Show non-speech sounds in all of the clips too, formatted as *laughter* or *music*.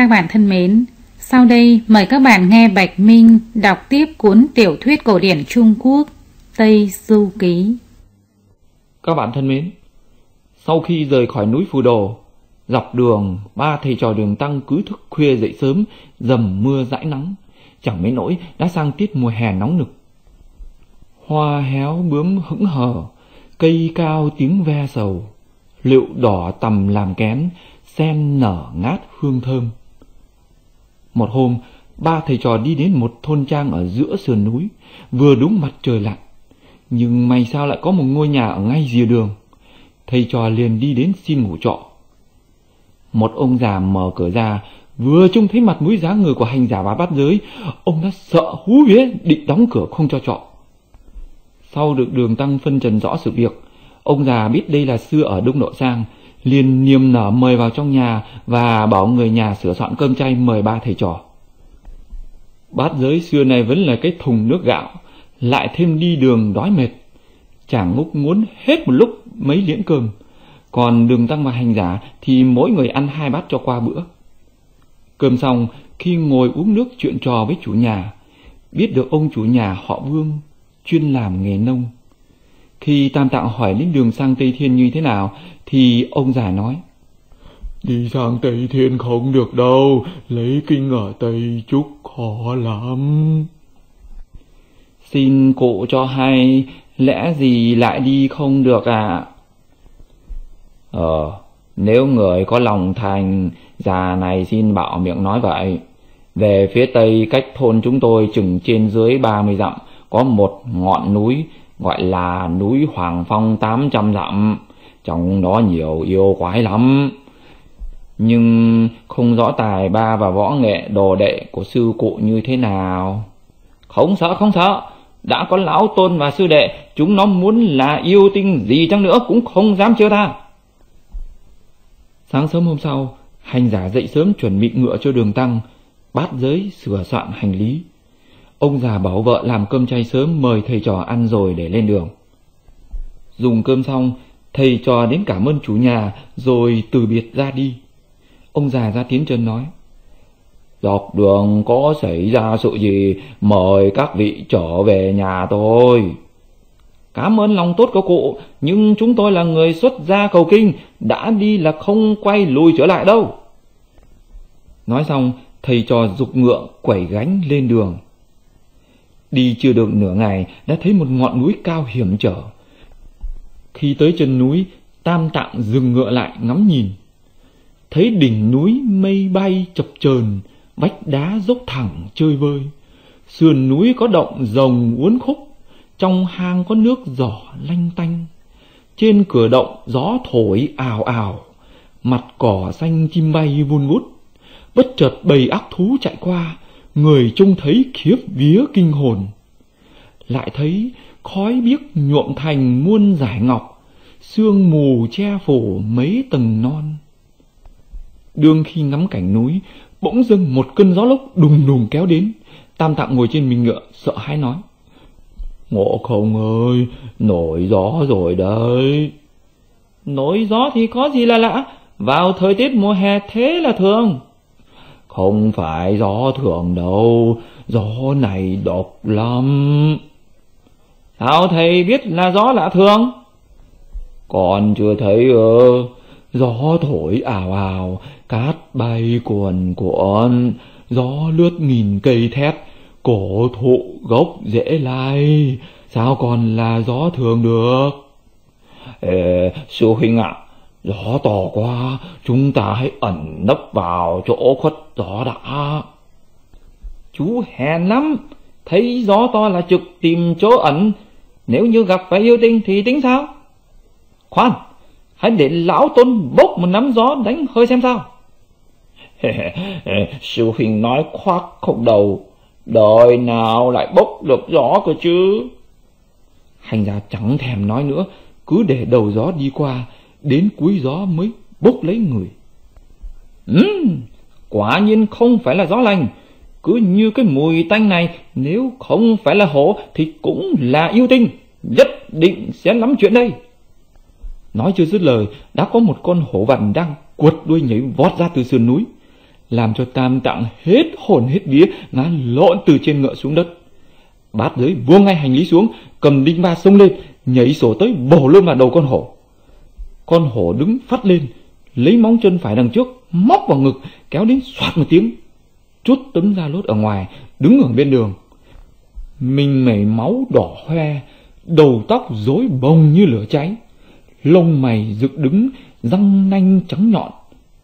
Các bạn thân mến, sau đây mời các bạn nghe Bạch Minh đọc tiếp cuốn tiểu thuyết cổ điển Trung Quốc Tây Du Ký. Các bạn thân mến, sau khi rời khỏi núi Phù Đồ, dọc đường ba thầy trò đường tăng cứ thức khuya dậy sớm, dầm mưa dãi nắng, chẳng mấy nỗi đã sang tiết mùa hè nóng nực. Hoa héo bướm hững hờ, cây cao tiếng ve sầu, liệu đỏ tầm làm kén, sen nở ngát hương thơm. Một hôm, ba thầy trò đi đến một thôn trang ở giữa sườn núi, vừa đúng mặt trời lặn. Nhưng may sao lại có một ngôi nhà ở ngay rìa đường. Thầy trò liền đi đến xin ngủ trọ. Một ông già mở cửa ra, vừa trông thấy mặt mũi dáng người của hành giả bà bát giới, ông đã sợ hú vía định đóng cửa không cho trọ. Sau được đường tăng phân trần rõ sự việc, ông già biết đây là xưa ở Đông Độ Sang, liền niềm nở mời vào trong nhà và bảo người nhà sửa soạn cơm chay mời ba thầy trò. Bát giới xưa này vẫn là cái thùng nước gạo, lại thêm đi đường đói mệt. Chàng ngúc muốn hết một lúc mấy liễn cơm, còn đường tăng và hành giả thì mỗi người ăn hai bát cho qua bữa. Cơm xong, khi ngồi uống nước chuyện trò với chủ nhà, biết được ông chủ nhà họ Vương chuyên làm nghề nông. Khi Tam Tạng hỏi đến đường sang Tây Thiên như thế nào, thì ông già nói. Đi sang Tây Thiên không được đâu, lấy kinh ở Tây Trúc khó lắm. Xin cụ cho hay, lẽ gì lại đi không được à? Ờ, nếu người có lòng thành, già này xin bảo miệng nói vậy. Về phía tây cách thôn chúng tôi chừng trên dưới ba mươi dặm, có một ngọn núi gọi là núi Hoàng Phong tám trăm dặm, trong đó nhiều yêu quái lắm. Nhưng không rõ tài ba và võ nghệ đồ đệ của sư cụ như thế nào. Không sợ, không sợ, đã có lão tôn và sư đệ, chúng nó muốn là yêu tinh gì chăng nữa cũng không dám chưa ta. Sáng sớm hôm sau, hành giả dậy sớm chuẩn bị ngựa cho đường tăng, bát giới sửa soạn hành lý. Ông già bảo vợ làm cơm chay sớm mời thầy trò ăn rồi để lên đường. Dùng cơm xong, thầy trò đến cảm ơn chủ nhà rồi từ biệt ra đi. Ông già ra tiến chân nói. Dọc đường có xảy ra sự gì mời các vị trở về nhà tôi. Cảm ơn lòng tốt của cụ, nhưng chúng tôi là người xuất gia cầu kinh, đã đi là không quay lùi trở lại đâu. Nói xong, thầy trò dục ngựa quẩy gánh lên đường. Đi chưa được nửa ngày đã thấy một ngọn núi cao hiểm trở. Khi tới chân núi, Tam Tạng dừng ngựa lại ngắm nhìn. Thấy đỉnh núi mây bay chập chờn, vách đá dốc thẳng chơi vơi. Sườn núi có động rồng uốn khúc, trong hang có nước giỏ lanh tanh. Trên cửa động gió thổi ào ào, mặt cỏ xanh chim bay vun vút. Bất chợt bầy ác thú chạy qua, người trông thấy khiếp vía kinh hồn. Lại thấy khói biếc nhuộm thành muôn giải ngọc, sương mù che phủ mấy tầng non. Đương khi ngắm cảnh núi, bỗng dưng một cơn gió lốc đùng đùng kéo đến. Tam tạng ngồi trên mình ngựa, sợ hãi nói. Ngộ không ơi, nổi gió rồi đấy. Nổi gió thì có gì là lạ, vào thời tiết mùa hè thế là thường. Không phải gió thường đâu, gió này độc lắm. Sao thầy biết là gió lạ thường? Còn chưa thấy ơ, gió thổi ào ào, cát bay cuồn cuộn, gió lướt nghìn cây thét, cổ thụ gốc dễ lai, sao còn là gió thường được? Ê, sư huynh ạ, à, Gió to quá, chúng ta hãy ẩn nấp vào chỗ khuất gió đã. Chú hèn lắm, thấy gió to là trực tìm chỗ ẩn, nếu như gặp phải yêu tinh thì tính sao? Khoan, hãy để lão tôn bốc một nắm gió đánh hơi xem sao. *laughs* Sư huynh nói khoác không đầu, đời nào lại bốc được gió cơ chứ? Hành giả chẳng thèm nói nữa, cứ để đầu gió đi qua, đến cuối gió mới bốc lấy người. Ừm, quả nhiên không phải là gió lành, cứ như cái mùi tanh này, nếu không phải là hổ thì cũng là yêu tinh, nhất định sẽ lắm chuyện đây. Nói chưa dứt lời, đã có một con hổ vằn đang cuột đuôi nhảy vọt ra từ sườn núi. làm cho tam tạng hết hồn hết vía ngã lộn từ trên ngựa xuống đất. Bát giới buông ngay hành lý xuống, cầm đinh ba xông lên, nhảy sổ tới bổ luôn vào đầu con hổ. Con hổ đứng phát lên, lấy móng chân phải đằng trước, móc vào ngực, kéo đến soạt một tiếng. Chút tấm da lốt ở ngoài, đứng ở bên đường. Mình mẩy máu đỏ hoe, đầu tóc rối bông như lửa cháy. Lông mày dựng đứng, răng nanh trắng nhọn,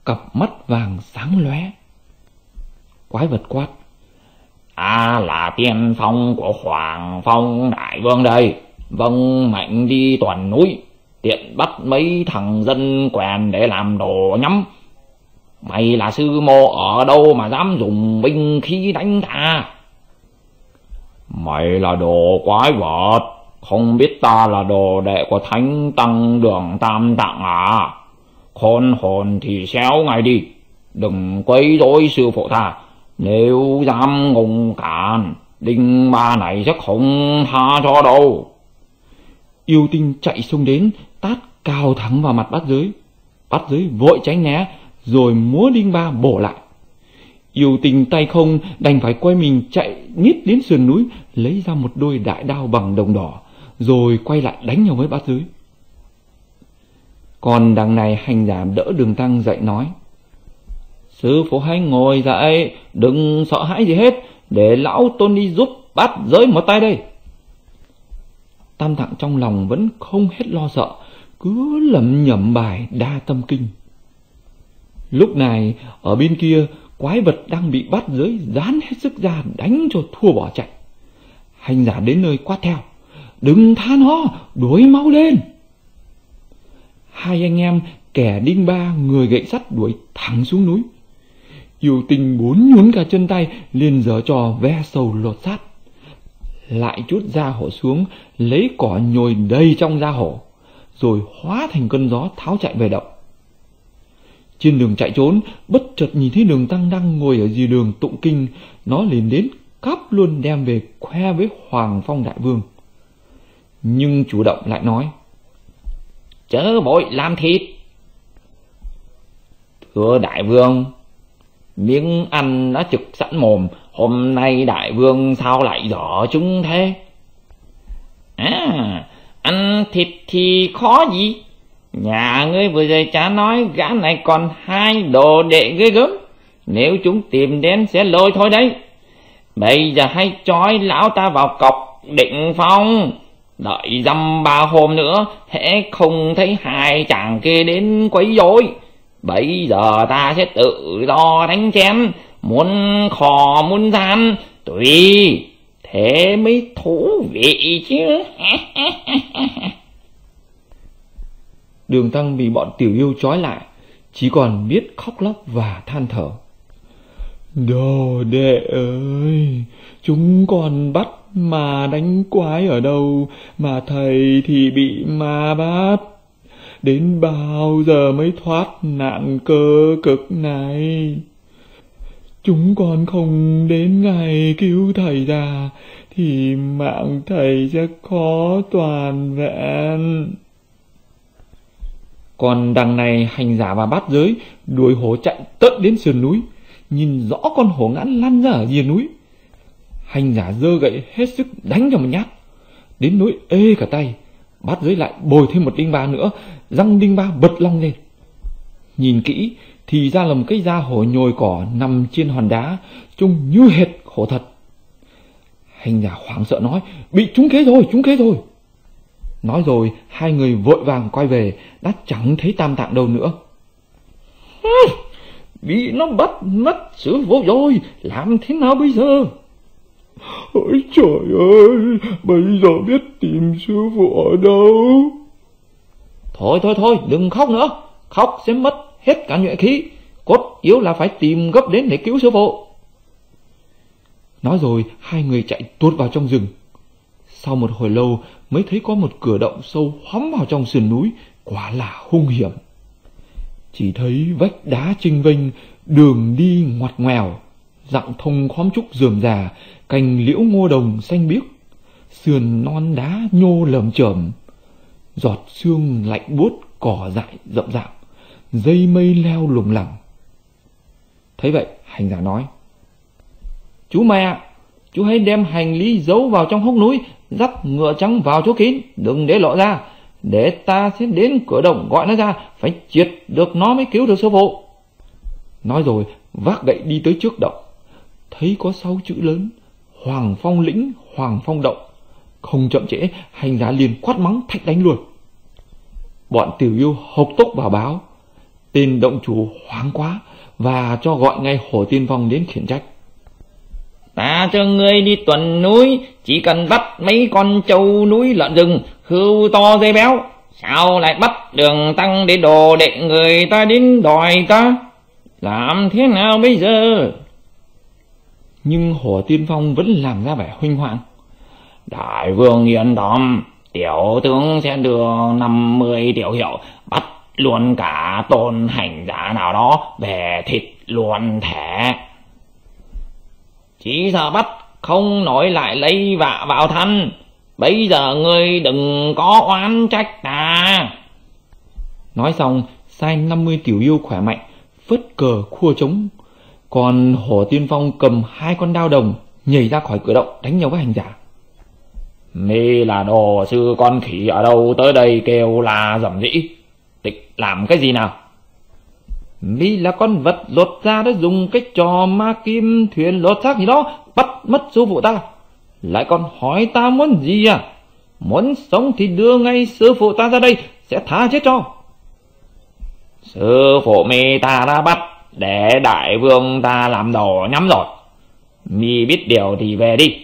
cặp mắt vàng sáng lóe. Quái vật quát. À là tiên phong của Hoàng Phong Đại Vương đây. Vâng mạnh đi toàn núi. Tiện bắt mấy thằng dân quèn để làm đồ nhắm. Mày là sư mô ở đâu mà dám dùng binh khí đánh ta? Mày là đồ quái vật. Không biết ta là đồ đệ của Thánh Tăng Đường Tam Tạng à? Khôn hồn thì xéo ngay đi. Đừng quấy rối sư phụ ta. Nếu dám ngùng cản, đinh ba này sẽ không tha cho đâu. Yêu tinh chạy xông đến, tát cao thẳng vào mặt bát giới. Bát giới vội tránh né, rồi múa đinh ba bổ lại. Yêu tình tay không đành phải quay mình chạy nít đến sườn núi, lấy ra một đôi đại đao bằng đồng đỏ, rồi quay lại đánh nhau với bát giới. Còn đằng này hành giả đỡ đường tăng dậy nói. Sư phụ hãy ngồi dậy, đừng sợ hãi gì hết, để lão tôn đi giúp bắt giới một tay đây. Tam tạng trong lòng vẫn không hết lo sợ, cứ lẩm nhẩm bài đa tâm kinh. Lúc này, ở bên kia, quái vật đang bị bắt giới dán hết sức ra đánh cho thua bỏ chạy. Hành giả đến nơi quát theo, đừng than ho, đuổi mau lên. Hai anh em kẻ đinh ba người gậy sắt đuổi thẳng xuống núi. Yêu tình bốn nhún cả chân tay liền dở trò ve sầu lột sát. Lại chút da hổ xuống, lấy cỏ nhồi đầy trong da hổ, rồi hóa thành cơn gió tháo chạy về động. Trên đường chạy trốn, bất chợt nhìn thấy đường tăng đang ngồi ở dì đường tụng kinh, nó liền đến cắp luôn đem về khoe với Hoàng Phong Đại Vương. Nhưng chủ động lại nói, Chớ bội làm thịt. Thưa Đại Vương, miếng ăn đã trực sẵn mồm, hôm nay đại vương sao lại dở chúng thế? À, ăn thịt thì khó gì? Nhà ngươi vừa rồi cha nói gã này còn hai đồ đệ ghê gớm, nếu chúng tìm đến sẽ lôi thôi đấy. Bây giờ hãy trói lão ta vào cọc định phong, đợi dăm ba hôm nữa, thế không thấy hai chàng kia đến quấy rối. Bây giờ ta sẽ tự do đánh chém, muốn khò muốn gian, tùy, thế mới thú vị chứ. *laughs* Đường Tăng bị bọn tiểu yêu trói lại, chỉ còn biết khóc lóc và than thở. Đồ đệ ơi, chúng còn bắt mà đánh quái ở đâu, mà thầy thì bị ma bắt đến bao giờ mới thoát nạn cơ cực này chúng con không đến ngày cứu thầy ra thì mạng thầy sẽ khó toàn vẹn. Còn đằng này hành giả và bát giới đuổi hổ chạy tận đến sườn núi, nhìn rõ con hổ ngã lăn ra ở rìa núi. Hành giả giơ gậy hết sức đánh cho một nhát, đến nỗi ê cả tay, bát giới lại bồi thêm một đinh ba nữa, răng đinh ba bật long lên. Nhìn kỹ thì ra là một cái da hổ nhồi cỏ nằm trên hòn đá trông như hệt hổ thật. Hành giả hoảng sợ nói bị trúng kế rồi trúng kế rồi. Nói rồi hai người vội vàng quay về đã chẳng thấy tam tạng đâu nữa. Bị nó bắt mất sư vô rồi làm thế nào bây giờ? Ôi trời ơi bây giờ biết tìm sư phụ ở đâu? Thôi thôi thôi đừng khóc nữa Khóc sẽ mất hết cả nhuệ khí. Cốt yếu là phải tìm gấp đến để cứu sư phụ. Nói rồi, hai người chạy tuốt vào trong rừng. Sau một hồi lâu, mới thấy có một cửa động sâu hóm vào trong sườn núi. Quả là hung hiểm. Chỉ thấy vách đá trinh vênh, Đường đi ngoặt ngoèo. Dặng thông khóm trúc rườm rà, Cành liễu ngô đồng xanh biếc. Sườn non đá nhô lởm chởm. Giọt sương lạnh buốt cỏ dại rậm rạp dây mây leo lủng lẳng thấy vậy Hành giả nói. Chú mẹ, chú hãy đem hành lý giấu vào trong hốc núi, dắt ngựa trắng vào chỗ kín, đừng để lộ ra. Để ta sẽ đến cửa động gọi nó ra, phải triệt được nó mới cứu được sư phụ. Nói rồi, vác gậy đi tới trước động. Thấy có sáu chữ lớn, Hoàng Phong lĩnh, Hoàng Phong động. Không chậm trễ, hành giả liền quát mắng thách đánh luôn. Bọn tiểu yêu hộc tốc vào báo. Tên động chủ hoáng quá và cho gọi ngay Hồ Tiên Phong đến khiển trách. Ta cho ngươi đi tuần núi, chỉ cần bắt mấy con trâu núi lợn rừng, hưu to dây béo. Sao lại bắt đường tăng để đồ đệ người ta đến đòi ta? Làm thế nào bây giờ? Nhưng Hồ Tiên Phong vẫn làm ra vẻ huynh hoang. Đại vương yên tâm, tiểu tướng sẽ đưa năm mươi tiểu hiệu bắt luôn cả tôn hành giả nào đó về thịt luôn thẻ. Chỉ sợ bắt không nổi lại lấy vạ vào thân. Bây giờ ngươi đừng có oán trách ta. Nói xong, sai năm mươi tiểu yêu khỏe mạnh, phất cờ khua trống. Còn Hồ Tiên Phong cầm hai con đao đồng, nhảy ra khỏi cửa động đánh nhau với hành giả. Mi là đồ sư con khỉ ở đâu tới đây kêu là dầm dĩ. Tịch làm cái gì nào? Mi là con vật lột ra đã dùng cái trò ma kim thuyền lột xác gì đó, bắt mất sư phụ ta. Lại còn hỏi ta muốn gì à? Muốn sống thì đưa ngay sư phụ ta ra đây, sẽ tha chết cho. Sư phụ mi ta đã bắt để đại vương ta làm đồ nhắm rồi. Mi biết điều thì về đi.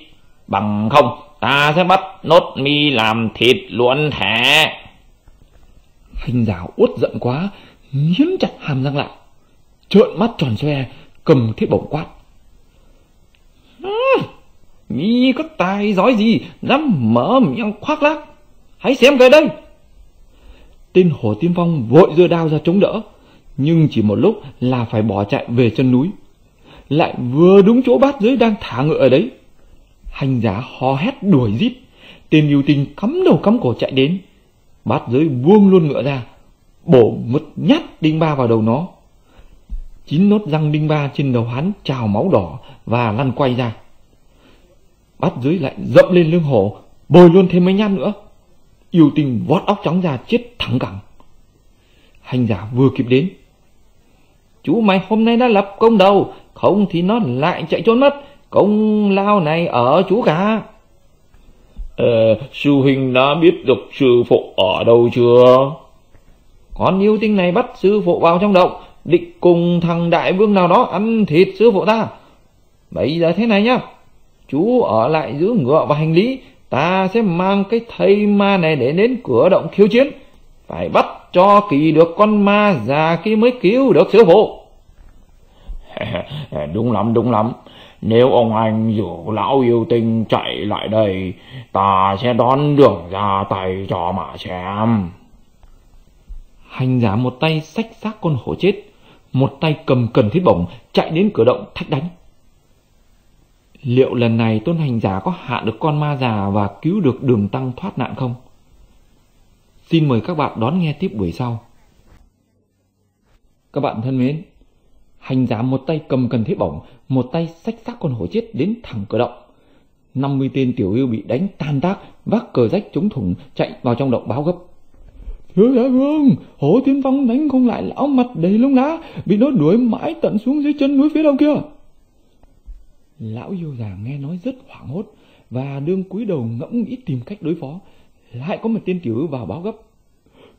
Bằng không, ta sẽ bắt nốt mi làm thịt luôn thẻ. Hình giáo uất giận quá, nghiến chặt hàm răng lại, trợn mắt tròn xoe, cầm thiết bổng quát. Mi có tài giỏi gì, dám mở miệng khoác lác, hãy xem về đây. Tên Hồ Tiên Phong vội đưa đao ra chống đỡ, nhưng chỉ một lúc là phải bỏ chạy về chân núi. Lại vừa đúng chỗ bát dưới đang thả ngựa ở đấy Hành giả hò hét đuổi giết Tên yêu tinh cắm đầu cắm cổ chạy đến. Bát giới buông luôn ngựa ra, Bổ một nhát đinh ba vào đầu nó. Chín nốt răng đinh ba trên đầu hắn trào máu đỏ Và lăn quay ra. Bát giới lại dậm lên lưng hổ, Bồi luôn thêm mấy nhát nữa. Yêu tinh vót óc trắng ra chết thẳng cẳng. Hành giả vừa kịp đến. Chú mày, hôm nay đã lập công đầu, Không thì nó lại chạy trốn mất. Công lao này ở chú cả. Ờ, sư huynh đã biết được sư phụ ở đâu chưa? Con yêu tinh này bắt sư phụ vào trong động, định cùng thằng đại vương nào đó ăn thịt sư phụ ta. Bây giờ thế này nhá, chú ở lại giữ ngựa và hành lý, ta sẽ mang cái thây ma này để đến cửa động khiêu chiến. Phải bắt cho kỳ được con ma già kia mới cứu được sư phụ. *laughs* đúng lắm, đúng lắm. Nếu ông anh rủ lão yêu tinh chạy lại đây, ta sẽ đón đường ra tay cho mà xem. Hành giả một tay xách xác con hổ chết, một tay cầm cần thiết bổng chạy đến cửa động thách đánh. Liệu lần này tôn hành giả có hạ được con ma già và cứu được đường tăng thoát nạn không? Xin mời các bạn đón nghe tiếp buổi sau. Các bạn thân mến, Hành giả một tay cầm cần thiết bổng, một tay xách xác con hổ chết đến thẳng cửa động. 50 tên tiểu yêu bị đánh tan tác, vác cờ rách trúng thủng chạy vào trong động báo gấp. Thưa đại vương, hổ tiên phong đánh không lại lão mặt đầy lông lá, bị nó đuổi mãi tận xuống dưới chân núi phía đông kia. Lão yêu già nghe nói rất hoảng hốt và đương cúi đầu ngẫm nghĩ tìm cách đối phó. Lại có một tên tiểu yêu vào báo gấp.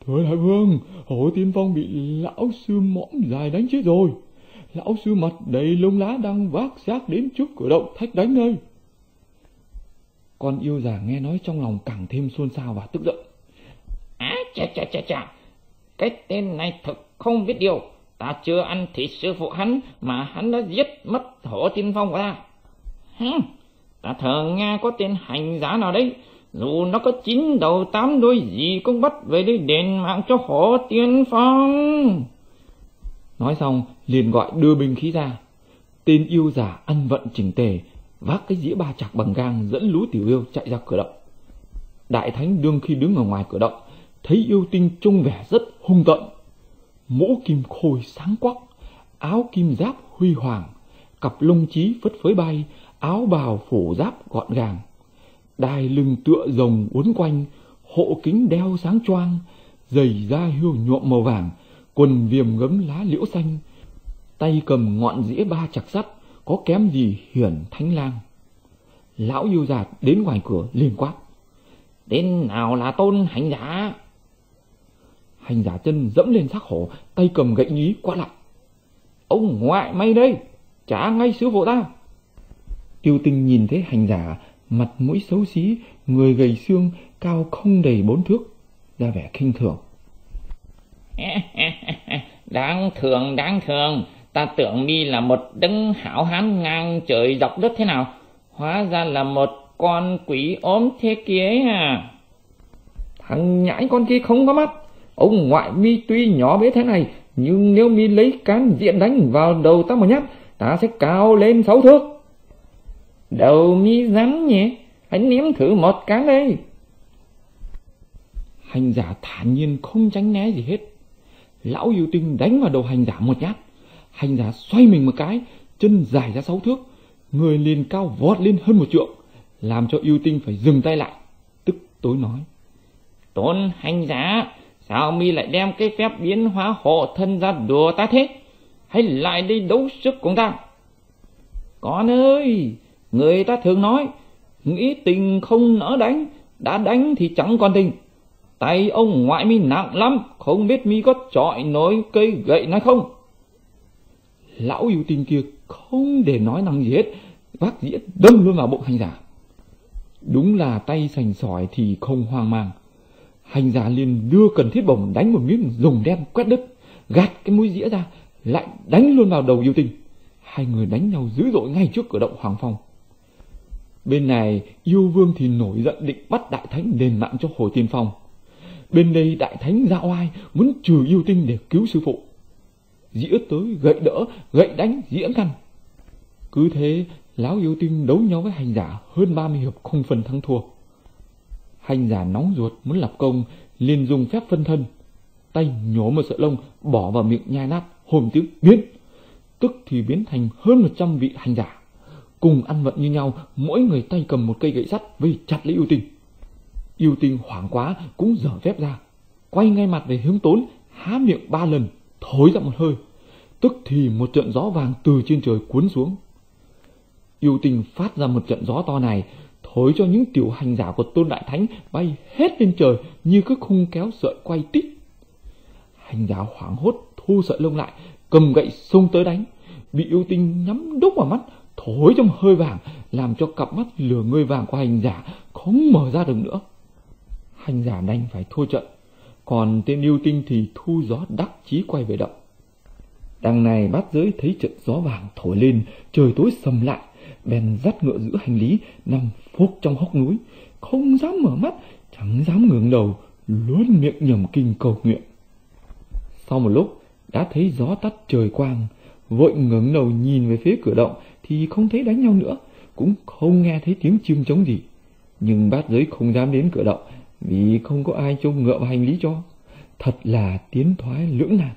Thưa đại vương, hổ tiên phong bị lão sư mõm dài đánh chết rồi. Lão sư mặt đầy lông lá đang vác xác đến trước cửa động thách đánh nơi. Con yêu già nghe nói trong lòng càng thêm xôn xao và tức giận. Á chà chà chà chà, cái tên này thật không biết điều. Ta chưa ăn thịt sư phụ hắn mà hắn đã giết mất hổ tiên phong của ta. Hả? Ta thờ Nga có tên hành giá nào đấy. Dù nó có chín đầu tám đuôi gì cũng bắt về đây đền mạng cho hổ tiên phong. Nói xong liền gọi đưa binh khí ra. Tên yêu giả ăn vận chỉnh tề, vác cái dĩa ba chạc bằng gang dẫn lũ tiểu yêu chạy ra cửa động. Đại thánh đương khi đứng ở ngoài cửa động, thấy yêu tinh trông vẻ rất hung tợn, Mũ kim khôi sáng quắc, áo kim giáp huy hoàng, cặp lông chí phất phới bay, áo bào phủ giáp gọn gàng. Đai lưng tựa rồng uốn quanh, hộ kính đeo sáng choang, giày da hiu nhuộm màu vàng, quần viềm gấm lá liễu xanh, tay cầm ngọn dĩa ba chặt sắt, có kém gì hiển thánh lang. Lão yêu già đến ngoài cửa liền quát. tên nào là tôn hành giả? Hành giả chân dẫm lên xác hổ, tay cầm gậy nhí quát lại. Ông ngoại may đây, trả ngay sứ phụ ta. tiêu tinh nhìn thấy hành giả, mặt mũi xấu xí, người gầy xương, cao không đầy bốn thước, ra vẻ khinh thường. *laughs* đáng thường, đáng thường, ta tưởng mi là một đấng hảo hán ngang trời dọc đất thế nào, hóa ra là một con quỷ ốm thế kia ấy à. Thằng nhãi con kia không có mắt, ông ngoại mi tuy nhỏ bé thế này, nhưng nếu mi lấy cán diện đánh vào đầu ta một nhát, ta sẽ cao lên sáu thước. Đầu mi rắn nhỉ, hãy nếm thử một cái đây. Hành giả thản nhiên không tránh né gì hết. Lão yêu tinh đánh vào đầu hành giả một nhát. Hành giả xoay mình một cái, chân dài ra sáu thước, người liền cao vọt lên hơn một trượng, làm cho yêu tinh phải dừng tay lại. Tức tối nói. Tôn hành giả, sao mi lại đem cái phép biến hóa hộ thân ra đùa ta thế? Hãy lại đi đấu sức cùng ta. Con ơi, người ta thường nói, nghĩ tình không nỡ đánh, đã đánh thì chẳng còn tình. Tay ông ngoại mi nặng lắm, không biết mi có trọi nổi cây gậy này không? Lão yêu tinh kia không để nói năng gì hết, vác dĩa đâm luôn vào bụng hành giả. Đúng là tay sành sỏi thì không hoang mang. Hành giả liền đưa cần thiết bổng đánh một miếng dùng đen quét đứt, gạt cái mũi dĩa ra, lại đánh luôn vào đầu yêu tinh. Hai người đánh nhau dữ dội ngay trước cửa động Hoàng Phong. Bên này, yêu vương thì nổi giận định bắt đại thánh đền mạng cho hồi tiên phong. Bên đây đại thánh ra oai muốn trừ yêu tinh để cứu sư phụ. Dĩa tới gậy đỡ, gậy đánh, dĩa ngăn. Cứ thế, lão yêu tinh đấu nhau với hành giả hơn 30 hiệp không phần thắng thua. Hành giả nóng ruột muốn lập công, liền dùng phép phân thân. Tay nhổ một sợi lông, bỏ vào miệng nhai nát, hồn tiếng biến. Tức thì biến thành hơn 100 vị hành giả. Cùng ăn vận như nhau, mỗi người tay cầm một cây gậy sắt vây chặt lấy yêu tinh. Yêu tinh hoảng quá cũng dở phép ra, quay ngay mặt về hướng tốn, há miệng ba lần, thối ra một hơi. Tức thì một trận gió vàng từ trên trời cuốn xuống. Yêu tinh phát ra một trận gió to này, thổi cho những tiểu hành giả của tôn đại thánh bay hết lên trời như cái khung kéo sợi quay tít. Hành giả hoảng hốt thu sợi lông lại, cầm gậy xông tới đánh, bị yêu tinh nhắm đúc vào mắt, thổi trong hơi vàng, làm cho cặp mắt lửa ngươi vàng của hành giả không mở ra được nữa. Hành giả đành phải thua trận, còn tên yêu tinh thì thu gió đắc chí quay về động. Đằng này bát giới thấy trận gió vàng thổi lên, trời tối sầm lại, bèn dắt ngựa giữ hành lý nằm phúc trong hốc núi, không dám mở mắt, chẳng dám ngẩng đầu, luôn miệng nhầm kinh cầu nguyện. Sau một lúc, đã thấy gió tắt trời quang, vội ngẩng đầu nhìn về phía cửa động thì không thấy đánh nhau nữa, cũng không nghe thấy tiếng chim trống gì. Nhưng bát giới không dám đến cửa động vì không có ai trông ngựa và hành lý cho. Thật là tiến thoái lưỡng nan.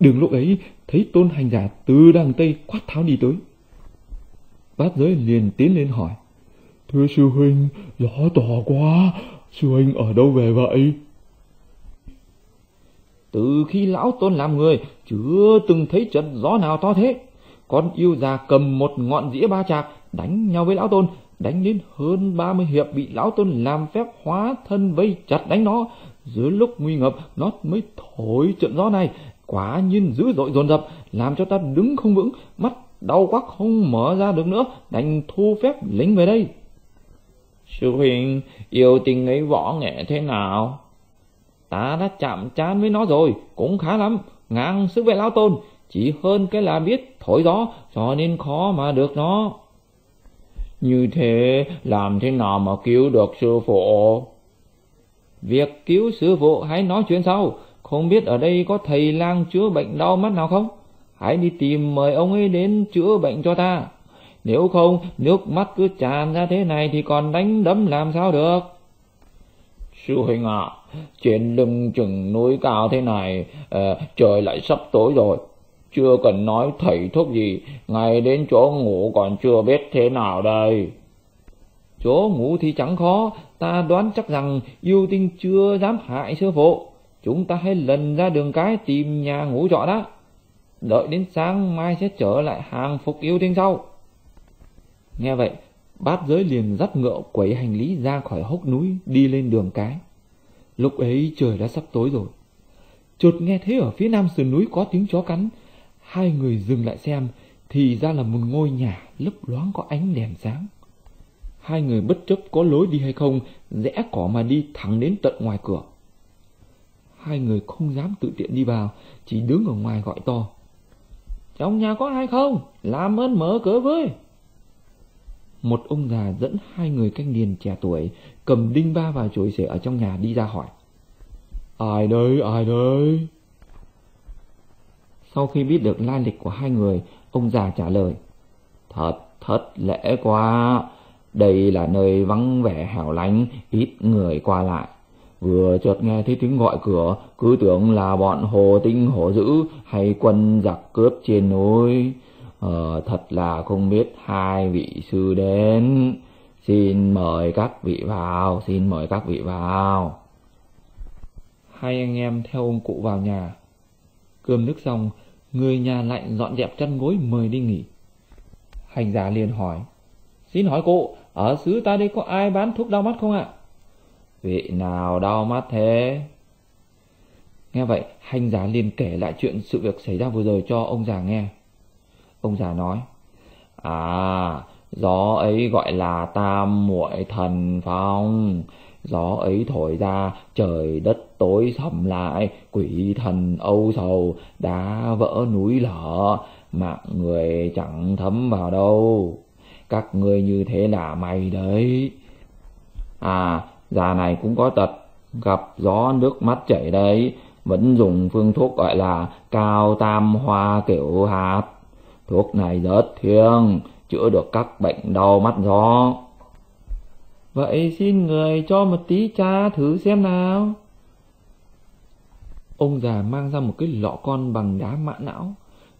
Đường lúc ấy thấy tôn hành giả từ đằng Tây quát tháo đi tới. Bát giới liền tiến lên hỏi. Thưa sư huynh, gió to quá, sư huynh ở đâu về vậy? Từ khi lão tôn làm người, chưa từng thấy trận gió nào to thế. Con yêu già cầm một ngọn dĩa ba chạc, đánh nhau với lão tôn, đánh đến hơn 30 hiệp bị lão tôn làm phép hóa thân vây chặt đánh nó. Dưới lúc nguy ngập, nó mới thổi trận gió này, quả nhiên dữ dội dồn dập, làm cho ta đứng không vững, mắt đau quá không mở ra được nữa, đành thu phép lính về đây. Sư huynh, yêu tình ấy võ nghệ thế nào? Ta đã chạm chán với nó rồi, cũng khá lắm, ngang sức với lão tôn, chỉ hơn cái là biết thổi gió, cho nên khó mà được nó. Như thế làm thế nào mà cứu được sư phụ? Việc cứu sư phụ hãy nói chuyện sau, không biết ở đây có thầy lang chữa bệnh đau mắt nào không? Hãy đi tìm mời ông ấy đến chữa bệnh cho ta. Nếu không, nước mắt cứ tràn ra thế này thì còn đánh đấm làm sao được? Sư huynh ạ, à, trên lưng chừng núi cao thế này, à, trời lại sắp tối rồi chưa cần nói thầy thuốc gì, ngay đến chỗ ngủ còn chưa biết thế nào đây. Chỗ ngủ thì chẳng khó, ta đoán chắc rằng yêu tinh chưa dám hại sư phụ. Chúng ta hãy lần ra đường cái tìm nhà ngủ trọ đó. Đợi đến sáng mai sẽ trở lại hàng phục yêu tinh sau. Nghe vậy, bát giới liền dắt ngựa quẩy hành lý ra khỏi hốc núi đi lên đường cái. Lúc ấy trời đã sắp tối rồi. Chợt nghe thấy ở phía nam sườn núi có tiếng chó cắn. Hai người dừng lại xem, thì ra là một ngôi nhà lấp loáng có ánh đèn sáng. Hai người bất chấp có lối đi hay không, rẽ cỏ mà đi thẳng đến tận ngoài cửa. Hai người không dám tự tiện đi vào, chỉ đứng ở ngoài gọi to. Trong nhà có ai không? Làm ơn mở cửa với. Một ông già dẫn hai người canh điền trẻ tuổi, cầm đinh ba và chổi xể ở trong nhà đi ra hỏi. Ai đây, ai đây? Sau khi biết được lai lịch của hai người, ông già trả lời. Thật, thật lẽ quá, đây là nơi vắng vẻ hẻo lánh, ít người qua lại. Vừa chợt nghe thấy tiếng gọi cửa, cứ tưởng là bọn hồ tinh hổ dữ hay quân giặc cướp trên núi. Ờ, thật là không biết hai vị sư đến. Xin mời các vị vào, xin mời các vị vào. Hai anh em theo ông cụ vào nhà. Cơm nước xong, người nhà lại dọn dẹp chăn gối mời đi nghỉ. Hành giả liền hỏi, Xin hỏi cụ, ở xứ ta đây có ai bán thuốc đau mắt không ạ? Vị nào đau mắt thế? Nghe vậy, hành giả liền kể lại chuyện sự việc xảy ra vừa rồi cho ông già nghe. Ông già nói, À, gió ấy gọi là tam muội thần phong. Gió ấy thổi ra, trời đất tối sầm lại, quỷ thần âu sầu, đá vỡ núi lở, mạng người chẳng thấm vào đâu. Các người như thế là may đấy. À, già này cũng có tật, gặp gió nước mắt chảy đấy, vẫn dùng phương thuốc gọi là cao tam hoa kiểu hạt. Thuốc này rất thiêng, chữa được các bệnh đau mắt gió. Vậy xin người cho một tí cha thử xem nào. Ông già mang ra một cái lọ con bằng đá mã não,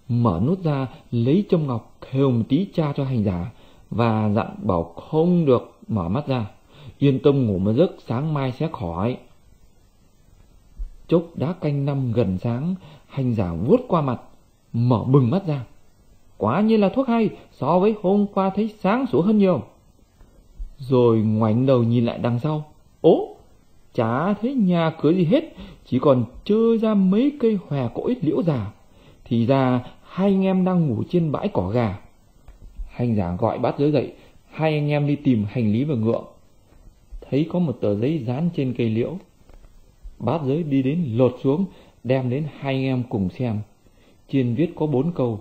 mở nút ra lấy trong ngọc khều một tí cha cho hành giả và dặn bảo không được mở mắt ra. Yên tâm ngủ một giấc sáng mai sẽ khỏi. Chốc đá canh năm gần sáng, hành giả vuốt qua mặt, mở bừng mắt ra. Quả nhiên là thuốc hay, so với hôm qua thấy sáng sủa hơn nhiều. Rồi ngoảnh đầu nhìn lại đằng sau. Ố, chả thấy nhà cửa gì hết, chỉ còn trơ ra mấy cây hòe cỗi liễu già. Thì ra hai anh em đang ngủ trên bãi cỏ gà. Hành giả gọi bát giới dậy, hai anh em đi tìm hành lý và ngựa. Thấy có một tờ giấy dán trên cây liễu. Bát giới đi đến lột xuống, đem đến hai anh em cùng xem. Trên viết có bốn câu.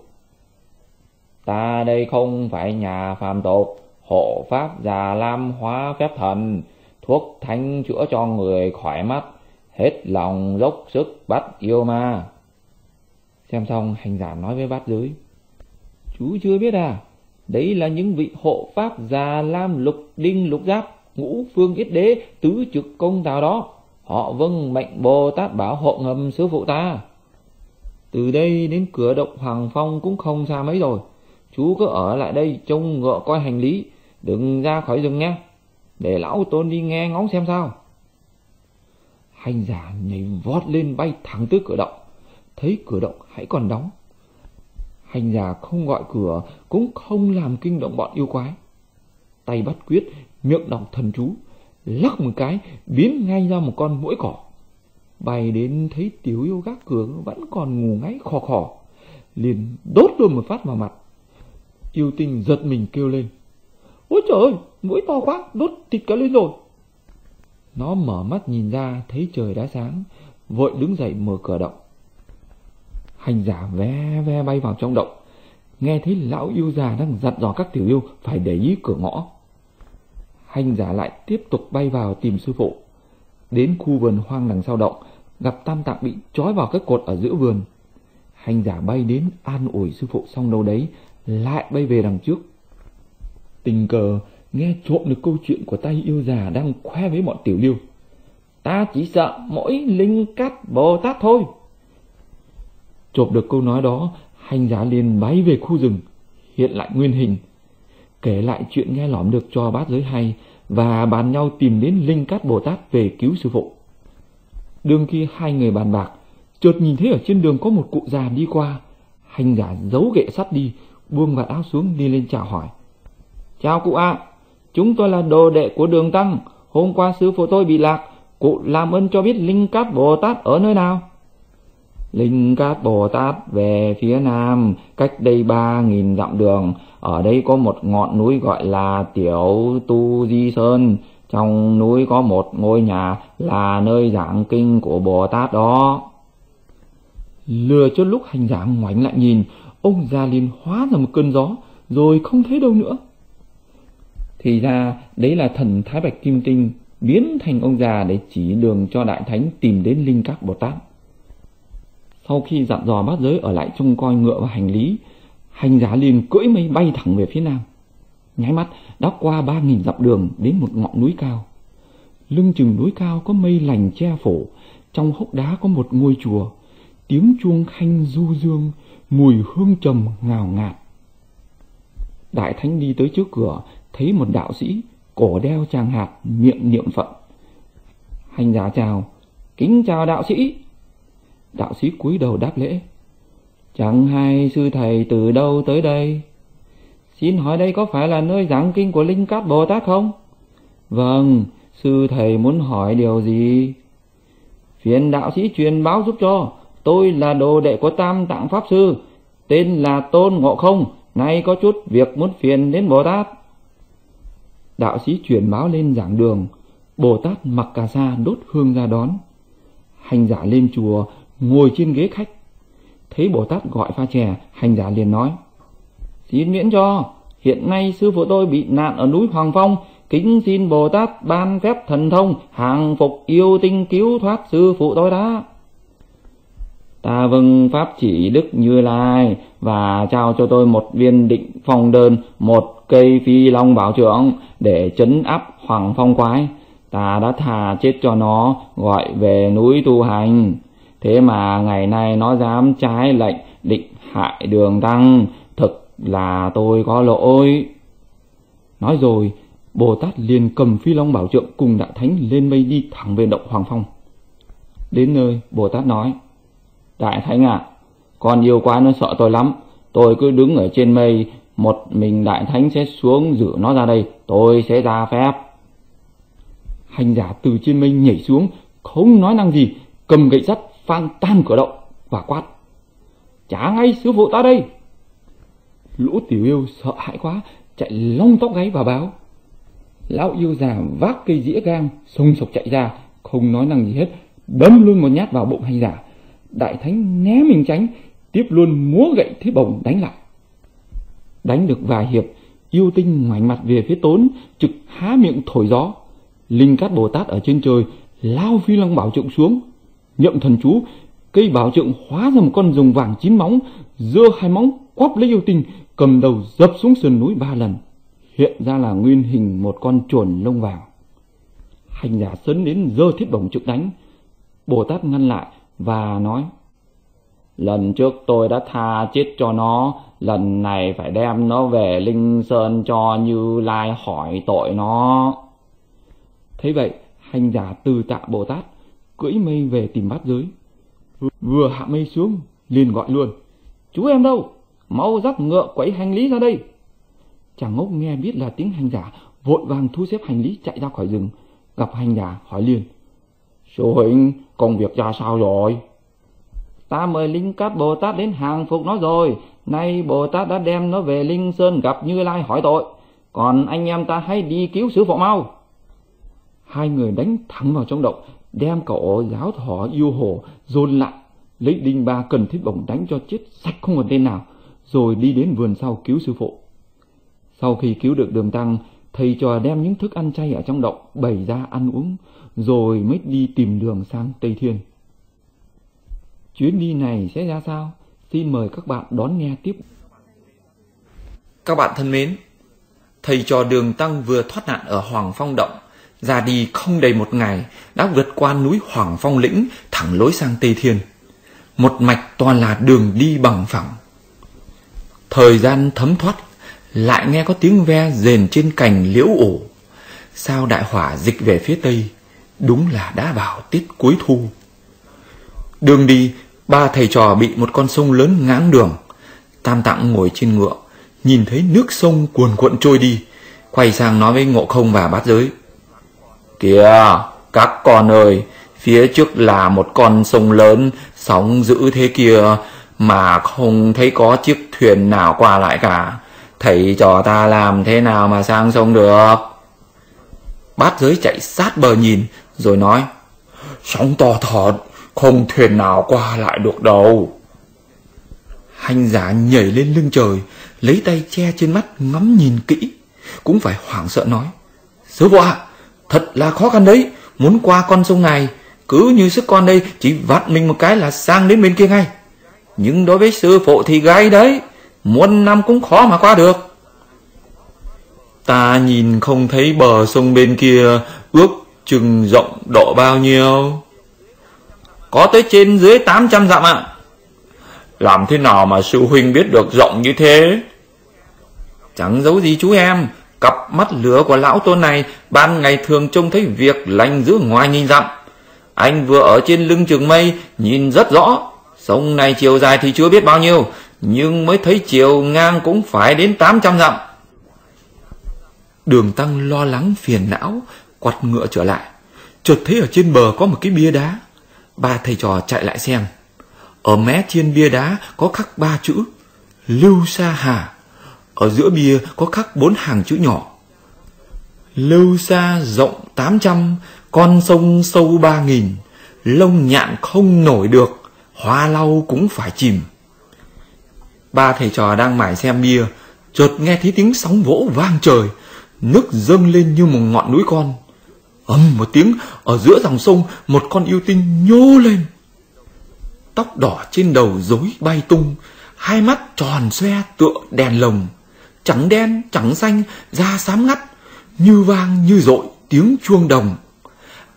Ta đây không phải nhà phàm tục, hộ pháp già lam hóa phép thần, thuốc thanh chữa cho người khỏi mắt, hết lòng dốc sức bắt yêu ma. Xem xong hành giả nói với bát giới. Chú chưa biết à, đấy là những vị hộ pháp già lam lục đinh lục giáp, ngũ phương yết đế, tứ trực công tào đó. Họ vâng mệnh Bồ Tát bảo hộ ngầm sư phụ ta. Từ đây đến cửa động Hoàng Phong cũng không xa mấy rồi. Chú cứ ở lại đây trông ngựa coi hành lý, đừng ra khỏi rừng nhé. Để lão tôn đi nghe ngóng xem sao. Hành giả nhảy vót lên bay thẳng tới cửa động. Thấy cửa động hãy còn đóng. Hành giả không gọi cửa, cũng không làm kinh động bọn yêu quái. Tay bắt quyết, miệng đọc thần chú, lắc một cái, biến ngay ra một con mũi cỏ. Bay đến thấy tiểu yêu gác cửa vẫn còn ngủ ngáy khò khò, liền đốt luôn một phát vào mặt. Yêu tinh giật mình kêu lên. Ôi trời ơi, mũi to quá, đốt thịt cả lên rồi. Nó mở mắt nhìn ra, thấy trời đã sáng, vội đứng dậy mở cửa động. Hành giả ve ve bay vào trong động, nghe thấy lão yêu già đang dặn dò các tiểu yêu phải để ý cửa ngõ. Hành giả lại tiếp tục bay vào tìm sư phụ. Đến khu vườn hoang đằng sau động, gặp tam tạng bị trói vào cái cột ở giữa vườn. Hành giả bay đến an ủi sư phụ xong đâu đấy, lại bay về đằng trước. Tình cờ nghe trộm được câu chuyện của tay yêu già đang khoe với bọn tiểu lưu. Ta chỉ sợ mỗi linh cát Bồ Tát thôi. Chộp được câu nói đó, Hành giả liền bay về khu rừng, hiện lại nguyên hình, kể lại chuyện nghe lỏm được cho bát giới hay và bàn nhau tìm đến Linh Cát Bồ Tát về cứu sư phụ. Đương khi hai người bàn bạc, chợt nhìn thấy ở trên đường có một cụ già đi qua. Hành giả giấu gậy sắt đi, buông vạt áo xuống đi lên chào hỏi. Chào cụ ạ, chúng tôi là đồ đệ của đường Tăng. Hôm qua sư phụ tôi bị lạc, cụ làm ơn cho biết Linh Cát Bồ Tát ở nơi nào. Linh Cát Bồ Tát về phía nam, cách đây ba nghìn dặm đường. Ở đây có một ngọn núi gọi là Tiểu Tu Di Sơn. Trong núi có một ngôi nhà là nơi giảng kinh của Bồ Tát đó. Lừa cho lúc hành giả ngoảnh lại nhìn, ông già liền hóa ra một cơn gió, rồi không thấy đâu nữa. Thì ra đấy là thần Thái Bạch Kim Tinh biến thành ông già để chỉ đường cho Đại Thánh tìm đến Linh Các Bồ Tát. Sau khi dặn dò bát giới ở lại trông coi ngựa và hành lý, hành giả liền cưỡi mây bay thẳng về phía nam. Nháy mắt đã qua ba nghìn dặm đường đến một ngọn núi cao. Lưng chừng núi cao có mây lành che phủ, trong hốc đá có một ngôi chùa, tiếng chuông khanh du dương, mùi hương trầm ngào ngạt. Đại thánh đi tới trước cửa, thấy một đạo sĩ, cổ đeo trang hạt, miệng niệm phật Hành giả chào, kính chào đạo sĩ. Đạo sĩ cúi đầu đáp lễ. Chẳng hay sư thầy từ đâu tới đây? Xin hỏi đây có phải là nơi giảng kinh của Linh Cát Bồ Tát không? Vâng, sư thầy muốn hỏi điều gì? Phiền đạo sĩ truyền báo giúp cho, tôi là đồ đệ của Tam Tạng Pháp Sư, tên là Tôn Ngộ Không, nay có chút việc muốn phiền đến Bồ Tát. Đạo sĩ truyền báo lên giảng đường, Bồ Tát mặc cà sa đốt hương ra đón. Hành giả lên chùa, ngồi trên ghế khách. Thấy Bồ Tát gọi pha chè, hành giả liền nói. Xin miễn cho, hiện nay sư phụ tôi bị nạn ở núi Hoàng Phong, kính xin Bồ Tát ban phép thần thông, hàng phục yêu tinh cứu thoát sư phụ tôi đã. Ta vâng pháp chỉ Đức Như Lai và trao cho tôi một viên định phong đơn, một cây phi long bảo trưởng để chấn áp Hoàng Phong quái. Ta đã thà chết cho nó, gọi về núi tu hành. Thế mà ngày nay nó dám trái lệnh định hại đường tăng, thực là tôi có lỗi. Nói rồi, Bồ Tát liền cầm phi long bảo trượng cùng đại thánh lên mây đi thẳng về động Hoàng Phong. Đến nơi, Bồ Tát nói, Đại thánh à, con yêu quá nó sợ tôi lắm, tôi cứ đứng ở trên mây, một mình đại thánh sẽ xuống giữ nó ra đây, tôi sẽ ra phép. Hành giả từ trên mây nhảy xuống, không nói năng gì, cầm gậy sắt phang tan cửa động và quát. Trả ngay sư phụ ta đây! Lũ tiểu yêu sợ hãi quá, chạy long tóc gáy và báo. Lão yêu già vác cây dĩa gang, sông sộc chạy ra, không nói năng gì hết, đấm luôn một nhát vào bụng hành giả. Đại thánh né mình tránh, tiếp luôn múa gậy thế bổng đánh lại. Đánh được vài hiệp, yêu tinh ngoảnh mặt về phía tốn, trực há miệng thổi gió. Linh Cát Bồ Tát ở trên trời, lao phi long bảo trượng xuống. Nhậm thần chú, cây bảo trượng hóa ra một con rồng vàng chín móng, dơ hai móng quắp lấy yêu tinh, cầm đầu dập xuống sườn núi ba lần. Hiện ra là nguyên hình một con chuồn lông vàng. Hành giả sấn đến dơ thiết bổng trực đánh. Bồ Tát ngăn lại và nói Lần trước tôi đã tha chết cho nó, lần này phải đem nó về Linh Sơn cho Như Lai hỏi tội nó. Thế vậy, hành giả từ tạ Bồ Tát, cưỡi mây về tìm bát giới. Vừa hạ mây xuống, liền gọi luôn. Chú em đâu? Mau dắt ngựa quẩy hành lý ra đây. Chàng ngốc nghe biết là tiếng hành giả, vội vàng thu xếp hành lý chạy ra khỏi rừng. Gặp hành giả hỏi liền. Sư huynh, công việc ra sao rồi? Ta mời Linh Cát Bồ Tát đến hàng phục nó rồi. Nay Bồ Tát đã đem nó về Linh Sơn gặp Như Lai hỏi tội. Còn anh em ta hãy đi cứu sư phụ mau. Hai người đánh thẳng vào trong động, đem cậu giáo thỏ yêu hồ dồn lại. Lấy đinh ba cần thiết bổng đánh cho chết sạch không còn tên nào. Rồi đi đến vườn sau cứu sư phụ. Sau khi cứu được đường tăng, thầy trò đem những thức ăn chay ở trong động bày ra ăn uống, rồi mới đi tìm đường sang Tây Thiên. Chuyến đi này sẽ ra sao? Xin mời các bạn đón nghe tiếp. Các bạn thân mến, thầy trò đường Tăng vừa thoát nạn ở Hoàng Phong Động, ra đi không đầy một ngày đã vượt qua núi Hoàng Phong Lĩnh thẳng lối sang Tây Thiên. Một mạch toàn là đường đi bằng phẳng. Thời gian thấm thoát, lại nghe có tiếng ve rền trên cành liễu ổ. Sao đại hỏa dịch về phía tây, đúng là đã vào tiết cuối thu. Đường đi, ba thầy trò bị một con sông lớn ngáng đường. Tam tạng ngồi trên ngựa, nhìn thấy nước sông cuồn cuộn trôi đi, quay sang nói với ngộ không và bát giới. Kìa, các con ơi, phía trước là một con sông lớn, sóng dữ thế kia, mà không thấy có chiếc thuyền nào qua lại cả. Thầy trò ta làm thế nào mà sang sông được? Bát giới chạy sát bờ nhìn, rồi nói, Sóng to thật, không thuyền nào qua lại được đâu. Hành giả nhảy lên lưng trời, lấy tay che trên mắt ngắm nhìn kỹ, cũng phải hoảng sợ nói, Sư phụ ạ, thật là khó khăn đấy, muốn qua con sông này, cứ như sức con đây chỉ vặn mình một cái là sang đến bên kia ngay. Nhưng đối với sư phụ thì gai đấy, muôn năm cũng khó mà qua được. Ta nhìn không thấy bờ sông bên kia ước chừng rộng độ bao nhiêu. Có tới trên dưới 800 dặm ạ. Làm thế nào mà sư huynh biết được rộng như thế? Chẳng giấu gì chú em, cặp mắt lửa của lão tôn này ban ngày thường trông thấy việc lành giữa ngoài nghìn dặm. Anh vừa ở trên lưng trường mây, nhìn rất rõ. Sông này chiều dài thì chưa biết bao nhiêu, nhưng mới thấy chiều ngang cũng phải đến 800 dặm. Đường Tăng lo lắng phiền não, quặt ngựa trở lại. Chợt thấy ở trên bờ có một cái bia đá. Ba thầy trò chạy lại xem. Ở mé trên bia đá có khắc ba chữ Lưu Sa Hà. Ở giữa bia có khắc bốn hàng chữ nhỏ. Lưu Sa rộng 800, con sông sâu ba nghìn, lông nhạn không nổi được, hoa lau cũng phải chìm. Ba thầy trò đang mải xem bia, chợt nghe thấy tiếng sóng vỗ vang trời, nước dâng lên như một ngọn núi con ầm một tiếng, ở giữa dòng sông, một con yêu tinh nhô lên. Tóc đỏ trên đầu rối bay tung, hai mắt tròn xoe tựa đèn lồng, trắng đen, trắng xanh, da xám ngắt, như vang như dội tiếng chuông đồng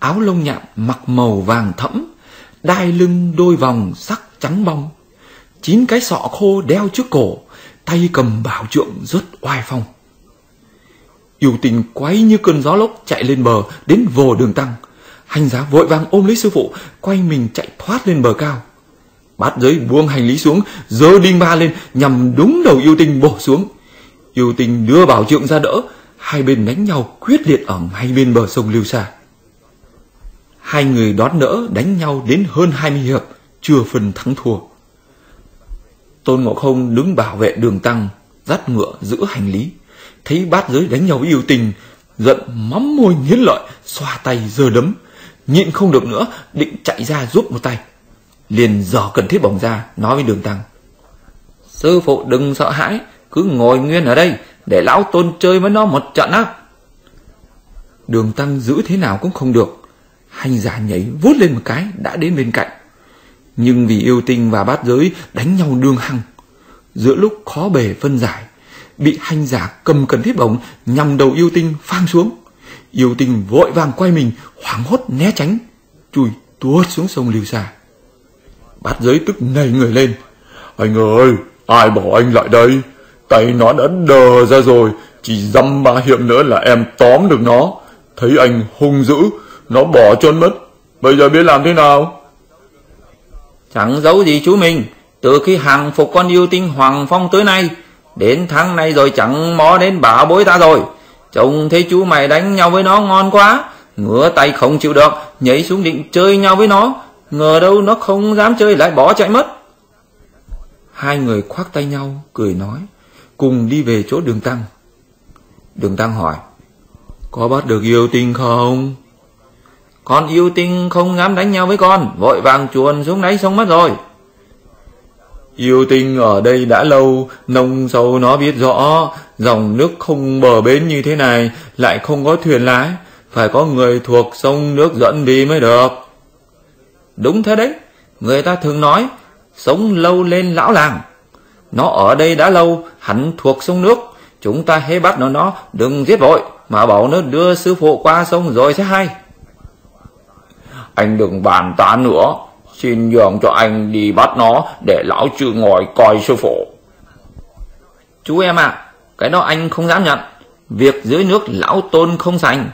áo lông nhạn mặc màu vàng thẫm, đai lưng đôi vòng sắc trắng bong, chín cái sọ khô đeo trước cổ, tay cầm bảo trượng rất oai phong. Yêu tình quay như cơn gió lốc chạy lên bờ đến vồ đường tăng. Hành giá vội vàng ôm lấy sư phụ, quay mình chạy thoát lên bờ cao. Bát giới buông hành lý xuống, giơ đinh ba lên nhằm đúng đầu yêu tình bổ xuống. Yêu tình đưa bảo trượng ra đỡ, hai bên đánh nhau quyết liệt ở hai bên bờ sông Lưu Sa. Hai người đón đỡ đánh nhau đến hơn 20 hiệp, chưa phần thắng thua. Tôn Ngộ Không đứng bảo vệ đường tăng, dắt ngựa giữ hành lý. Thấy bát giới đánh nhau yêu tình, giận mắm môi nghiến lợi, xoa tay giơ đấm. Nhịn không được nữa, định chạy ra giúp một tay. Liền dò cần thiết bổng ra, nói với đường tăng. Sư phụ đừng sợ hãi, cứ ngồi nguyên ở đây, để lão tôn chơi với nó một trận á. Đường tăng giữ thế nào cũng không được Hành giả nhảy vút lên một cái đã đến bên cạnh. Nhưng vì yêu tinh và bát giới đánh nhau đương hăng. Giữa lúc khó bề phân giải, bị hành giả cầm cần thiết bổng nhằm đầu yêu tinh phang xuống. Yêu tinh vội vàng quay mình, hoảng hốt né tránh, chui tuốt xuống sông Lưu Sa. Bát giới tức nảy người lên. Anh ơi, ai bỏ anh lại đây? Tay nó đã đờ ra rồi, chỉ dăm ba hiệp nữa là em tóm được nó. Thấy anh hung dữ, nó bỏ trốn mất Bây giờ biết làm thế nào Chẳng giấu gì chú mình Từ khi hàng phục con yêu tinh Hoàng Phong tới nay Đến tháng này rồi chẳng mó đến bảo bối ta rồi. Trông thấy chú mày đánh nhau với nó ngon quá, Ngửa tay không chịu được, Nhảy xuống định chơi nhau với nó. Ngờ đâu nó không dám chơi lại bỏ chạy mất. Hai người khoác tay nhau, Cười nói, Cùng đi về chỗ đường tăng. Đường tăng hỏi, Có bắt được yêu tinh không? Con yêu tinh không dám đánh nhau với con, Vội vàng chuồn xuống đáy sông mất rồi. Yêu tinh ở đây đã lâu, Nông sâu nó biết rõ, Dòng nước không bờ bến như thế này, Lại không có thuyền lái. Phải có người thuộc sông nước dẫn đi mới được. Đúng thế đấy, Người ta thường nói, Sống lâu lên lão làng. Nó ở đây đã lâu Hẳn thuộc sông nước. Chúng ta hãy bắt nó nó Đừng giết vội, Mà bảo nó đưa sư phụ qua sông rồi sẽ hay. Anh đừng bàn tán nữa. Xin nhường cho anh đi bắt nó Để lão chư ngồi coi sư phụ Chú em ạ, à, cái đó anh không dám nhận. Việc dưới nước lão tôn không sành.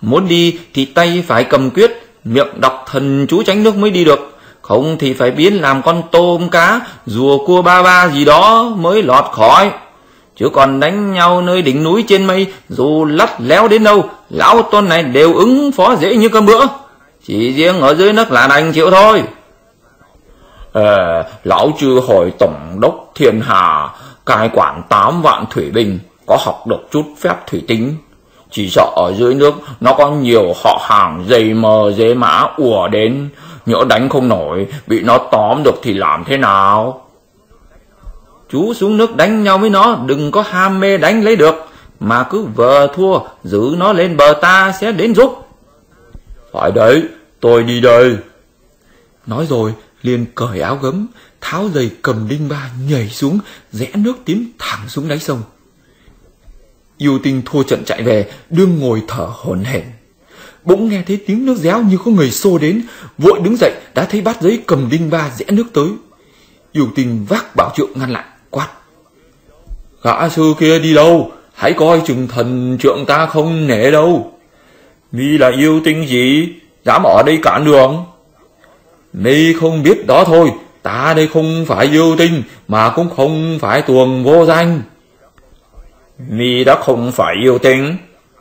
Muốn đi thì tay phải cầm quyết, miệng đọc thần chú tránh nước mới đi được. Không thì phải biến làm con tôm cá, rùa cua ba ba gì đó mới lọt khỏi. Chứ còn đánh nhau nơi đỉnh núi trên mây, dù lắt léo đến đâu, lão tôn này đều ứng phó dễ như cơm bữa. Chỉ riêng ở dưới nước là đành chịu thôi ờ, lão chư hồi tổng đốc thiên hà, cai quản tám vạn thủy binh, có học được chút phép thủy tính. Chỉ sợ ở dưới nước nó có nhiều họ hàng dày mờ dế mã ùa đến, nhỡ đánh không nổi, bị nó tóm được thì làm thế nào? Chú xuống nước đánh nhau với nó, đừng có ham mê đánh lấy được, mà cứ vờ thua, giữ nó lên bờ ta sẽ đến giúp. Phải đấy, tôi đi đây. Nói rồi, liền cởi áo gấm, tháo giày cầm đinh ba nhảy xuống, rẽ nước tiến thẳng xuống đáy sông. Yêu tinh thua trận chạy về, đương ngồi thở hổn hển. Bỗng nghe thấy tiếng nước réo như có người xô đến, vội đứng dậy đã thấy bát giấy cầm đinh ba rẽ nước tới. Yêu tinh vác bảo trượng ngăn lại, quát. Gã sư kia đi đâu? Hãy coi chừng thần trượng ta không nể đâu. Vì là yêu tinh gì? Dám ở đây cản đường? Ni không biết đó thôi, ta đây không phải yêu tinh, mà cũng không phải tuồng vô danh. Ni đã không phải yêu tinh,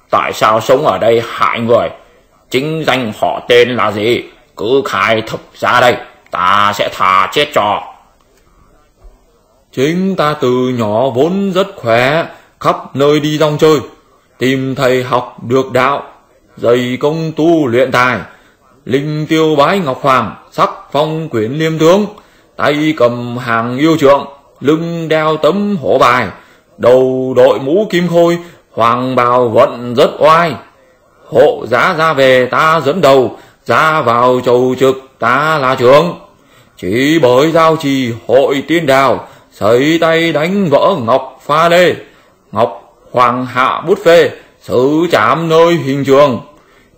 tại sao sống ở đây hại người? Chính danh họ tên là gì? Cứ khai thật ra đây, ta sẽ thả chết cho. Chính ta từ nhỏ vốn rất khỏe, khắp nơi đi rong chơi, tìm thầy học được đạo, dày công tu luyện tài, linh tiêu bái ngọc hoàng, phong quyển liêm tướng, tay cầm hàng yêu trượng, lưng đeo tấm hổ bài, đầu đội mũ kim khôi, hoàng bào vận rất oai. Hộ giá ra về ta dẫn đầu, ra vào chầu trực ta là trưởng. Chỉ bởi giao trì hội tiên đào, sấy tay đánh vỡ ngọc pha lê, ngọc hoàng hạ bút phê, xử chạm nơi hình trường.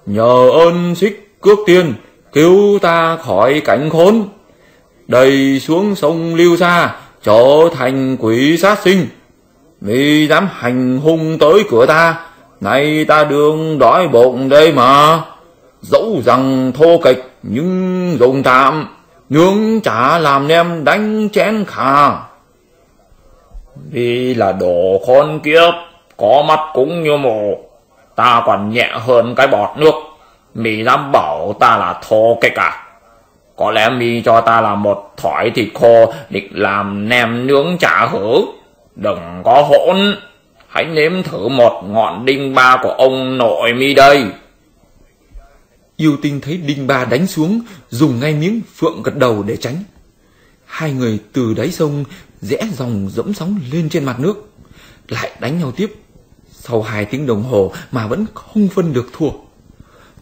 Nhờ ơn xích cước tiên, cứu ta khỏi cảnh khốn. Đầy xuống sông lưu xa, trở thành quỷ sát sinh. Mi dám hành hung tới cửa ta, nay ta đương đói bụng đây mà. Dẫu rằng thô kịch nhưng dùng tạm, nướng chả làm nem đánh chén khà. Vì là đồ khôn kiếp, có mắt cũng như mù, ta còn nhẹ hơn cái bọt nước. Mi đã bảo ta là thô kịch à? Có lẽ mi cho ta là một thỏi thịt khô định làm nem nướng chả hử. Đừng có hỗn, hãy nếm thử một ngọn đinh ba của ông nội mi đây. Yêu tinh thấy đinh ba đánh xuống, dùng ngay miếng phượng gật đầu để tránh. Hai người từ đáy sông rẽ dòng dẫm sóng lên trên mặt nước, lại đánh nhau tiếp. Sau hai tiếng đồng hồ mà vẫn không phân được thua.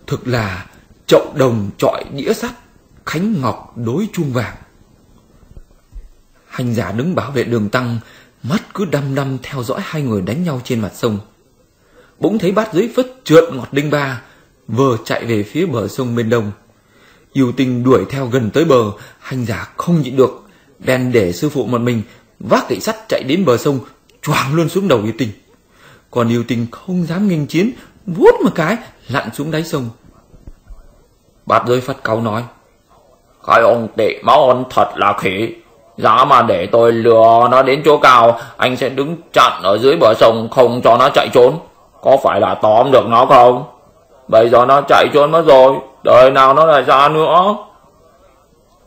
Thực là chậu đồng trọi đĩa sắt, khánh ngọc đối chuông vàng. Hành giả đứng bảo vệ đường tăng, mắt cứ đăm đăm theo dõi hai người đánh nhau trên mặt sông. Bỗng thấy bát dưới phất trượt ngọt đinh ba, vừa chạy về phía bờ sông bên đông. Yêu tinh đuổi theo gần tới bờ, hành giả không nhịn được, bèn để sư phụ một mình, vác gậy sắt chạy đến bờ sông, choàng luôn xuống đầu yêu tinh. Còn yêu tinh không dám nghênh chiến, vuốt một cái, lặn xuống đáy sông. Bát giới phát cáu nói, Cái ông tệ máu ôn thật là khỉ, Giá mà để tôi lừa nó đến chỗ cao, anh sẽ đứng chặn ở dưới bờ sông không cho nó chạy trốn. Có phải là tóm được nó không? Bây giờ nó chạy trốn mất rồi, đời nào nó lại ra nữa?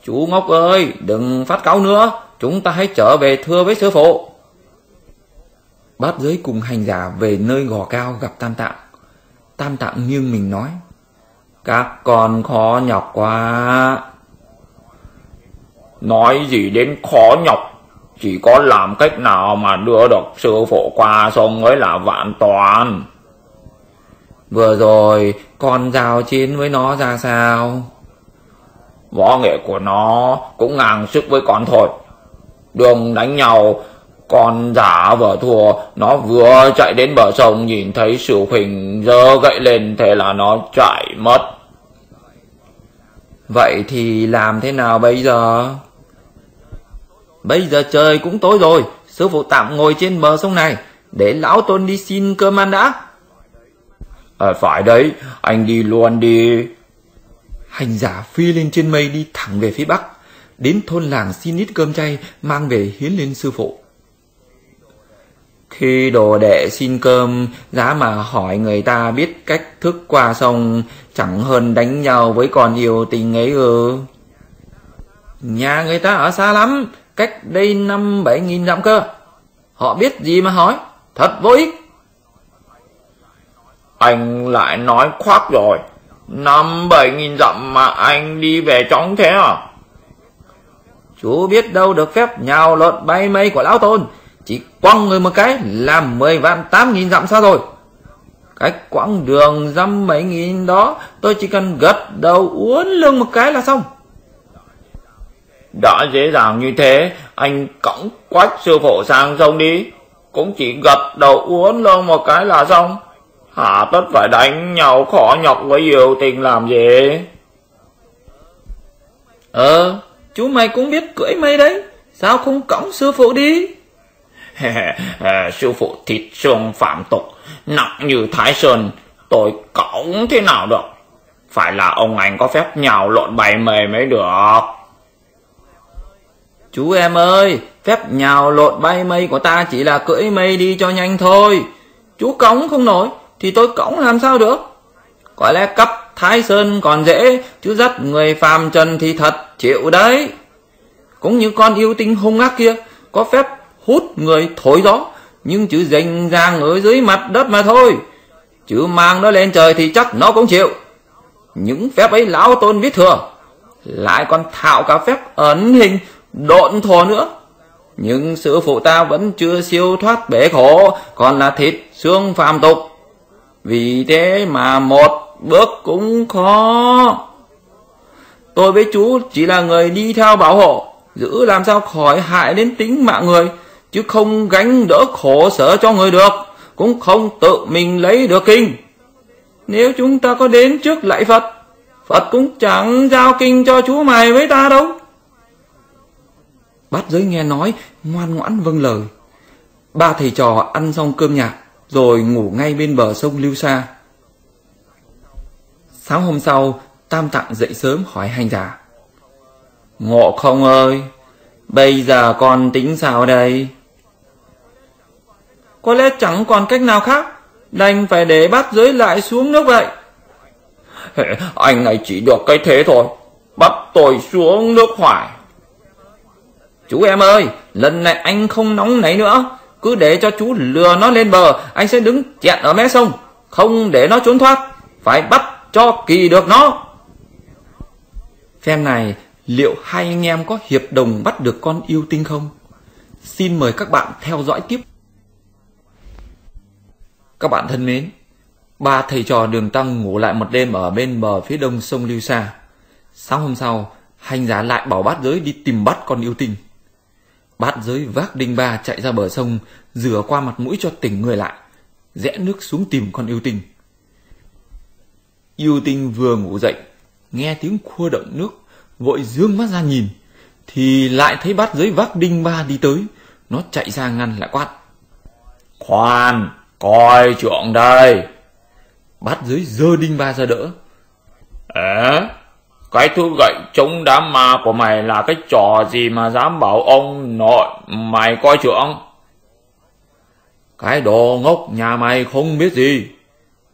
Chú ngốc ơi, đừng phát cáu nữa, chúng ta hãy trở về thưa với sư phụ. Bát giới cùng hành giả về nơi gò cao gặp Tam Tạng. Tam Tạng nghiêng mình nói, Các con khó nhọc quá. Nói gì đến khó nhọc, chỉ có làm cách nào mà đưa được sư phụ qua sông mới là vạn toàn. Vừa rồi, con giao chiến với nó ra sao? Võ nghệ của nó cũng ngang sức với con thôi. Đường đánh nhau, con giả vợ thua, nó vừa chạy đến bờ sông nhìn thấy sư huỳnh giơ gậy lên thế là nó chạy mất. Vậy thì làm thế nào bây giờ? Bây giờ trời cũng tối rồi, sư phụ tạm ngồi trên bờ sông này, để lão tôn đi xin cơm ăn đã. À, phải đấy, anh đi luôn đi. Hành giả phi lên trên mây đi thẳng về phía bắc, đến thôn làng xin ít cơm chay mang về hiến lên sư phụ. Khi đồ đệ xin cơm, giá mà hỏi người ta biết cách thức qua sông, chẳng hơn đánh nhau với con yêu tình ấy ư. Nhà người ta ở xa lắm, cách đây năm bảy nghìn dặm cơ. Họ biết gì mà hỏi, thật vô ích. Anh lại nói khoác rồi, năm bảy nghìn dặm mà anh đi về chóng thế à? Chú biết đâu được phép nhào lột bay mây của lão tôn, chỉ quăng người một cái là mười vạn tám nghìn dặm xa rồi. Cách quãng đường dăm mấy nghìn đó tôi chỉ cần gật đầu uốn lưng một cái là xong. Đã dễ dàng như thế, anh cõng quách sư phụ sang sông đi. Cũng chỉ gật đầu uốn lưng một cái là xong. Hả tất phải đánh nhau khó nhọc với yêu tình làm gì? Ờ, chú mày cũng biết cưỡi mây đấy. Sao không cõng sư phụ đi? *laughs* À, sư phụ thịt xương phạm tục, nặng như Thái Sơn, tôi cõng thế nào được? Phải là ông anh có phép nhào lộn bày mề mới được. Chú em ơi, phép nhào lộn bay mây của ta chỉ là cưỡi mây đi cho nhanh thôi. Chú cõng không nổi, thì tôi cõng làm sao được? Có lẽ cấp Thái Sơn còn dễ, chứ dắt người phàm trần thì thật chịu đấy. Cũng như con yêu tinh hung ác kia, có phép hút người thổi gió, nhưng chữ rành ràng ở dưới mặt đất mà thôi. chữ mang nó lên trời thì chắc nó cũng chịu. Những phép ấy lão tôn biết thừa, lại còn thạo cả phép ẩn hình, độn thổ nữa. Nhưng sư phụ ta vẫn chưa siêu thoát bể khổ, còn là thịt xương phàm tục. Vì thế mà một bước cũng khó. Tôi với chú chỉ là người đi theo bảo hộ, giữ làm sao khỏi hại đến tính mạng người, chứ không gánh đỡ khổ sở cho người được, cũng không tự mình lấy được kinh. Nếu chúng ta có đến trước lạy Phật, Phật cũng chẳng giao kinh cho chú mày với ta đâu. Bát giới nghe nói, ngoan ngoãn vâng lời. Ba thầy trò ăn xong cơm nhạt, rồi ngủ ngay bên bờ sông Lưu Sa. Sáng hôm sau, Tam Tạng dậy sớm hỏi hành giả. Ngộ không ơi, bây giờ con tính sao đây? Có lẽ chẳng còn cách nào khác, đành phải để bắt giới lại xuống nước vậy. *laughs* Anh này chỉ được cái thế thôi, bắt tôi xuống nước hoài. Chú em ơi, lần này anh không nóng nảy nữa, cứ để cho chú lừa nó lên bờ, anh sẽ đứng chẹn ở mé sông, không để nó trốn thoát, phải bắt cho kỳ được nó. Phen này, liệu hai anh em có hiệp đồng bắt được con yêu tinh không? Xin mời các bạn theo dõi tiếp. Các bạn thân mến, ba thầy trò đường tăng ngủ lại một đêm ở bên bờ phía đông sông Lưu Sa. Sáng hôm sau, hành giả lại bảo bát giới đi tìm bắt con yêu tinh. Bát giới vác đinh ba chạy ra bờ sông, rửa qua mặt mũi cho tỉnh người lại, rẽ nước xuống tìm con yêu tinh. Yêu tinh vừa ngủ dậy, nghe tiếng khua động nước, vội dương mắt ra nhìn, thì lại thấy bát giới vác đinh ba đi tới, nó chạy ra ngăn lại quát. Khoan, coi trưởng đây. Bát dưới dơ đinh ba ra đỡ. Ế, cái thứ gậy chống đám ma của mày là cái trò gì mà dám bảo ông nội mày coi trưởng? Cái đồ ngốc nhà mày không biết gì.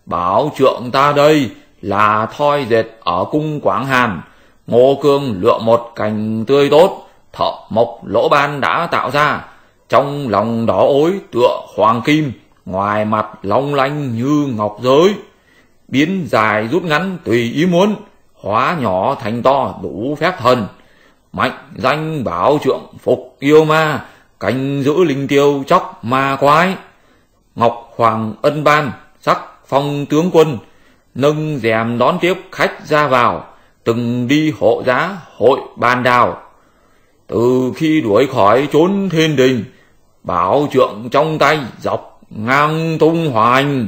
Bảo trượng ta đây là thoi dệt ở cung Quảng Hàn. Ngô Cương lựa một cành tươi tốt, thợ mộc lỗ ban đã tạo ra. Trong lòng đỏ ối tựa hoàng kim, ngoài mặt long lanh như ngọc giới. Biến dài rút ngắn tùy ý muốn, hóa nhỏ thành to đủ phép thần mạnh danh bảo trượng phục yêu ma canh giữ linh tiêu chóc ma quái ngọc hoàng ân ban, sắc phong tướng quân, nâng rèm đón tiếp khách ra vào, từng đi hộ giá hội ban đào từ khi đuổi khỏi trốn thiên đình, bảo trượng trong tay dọc ngang tung hoành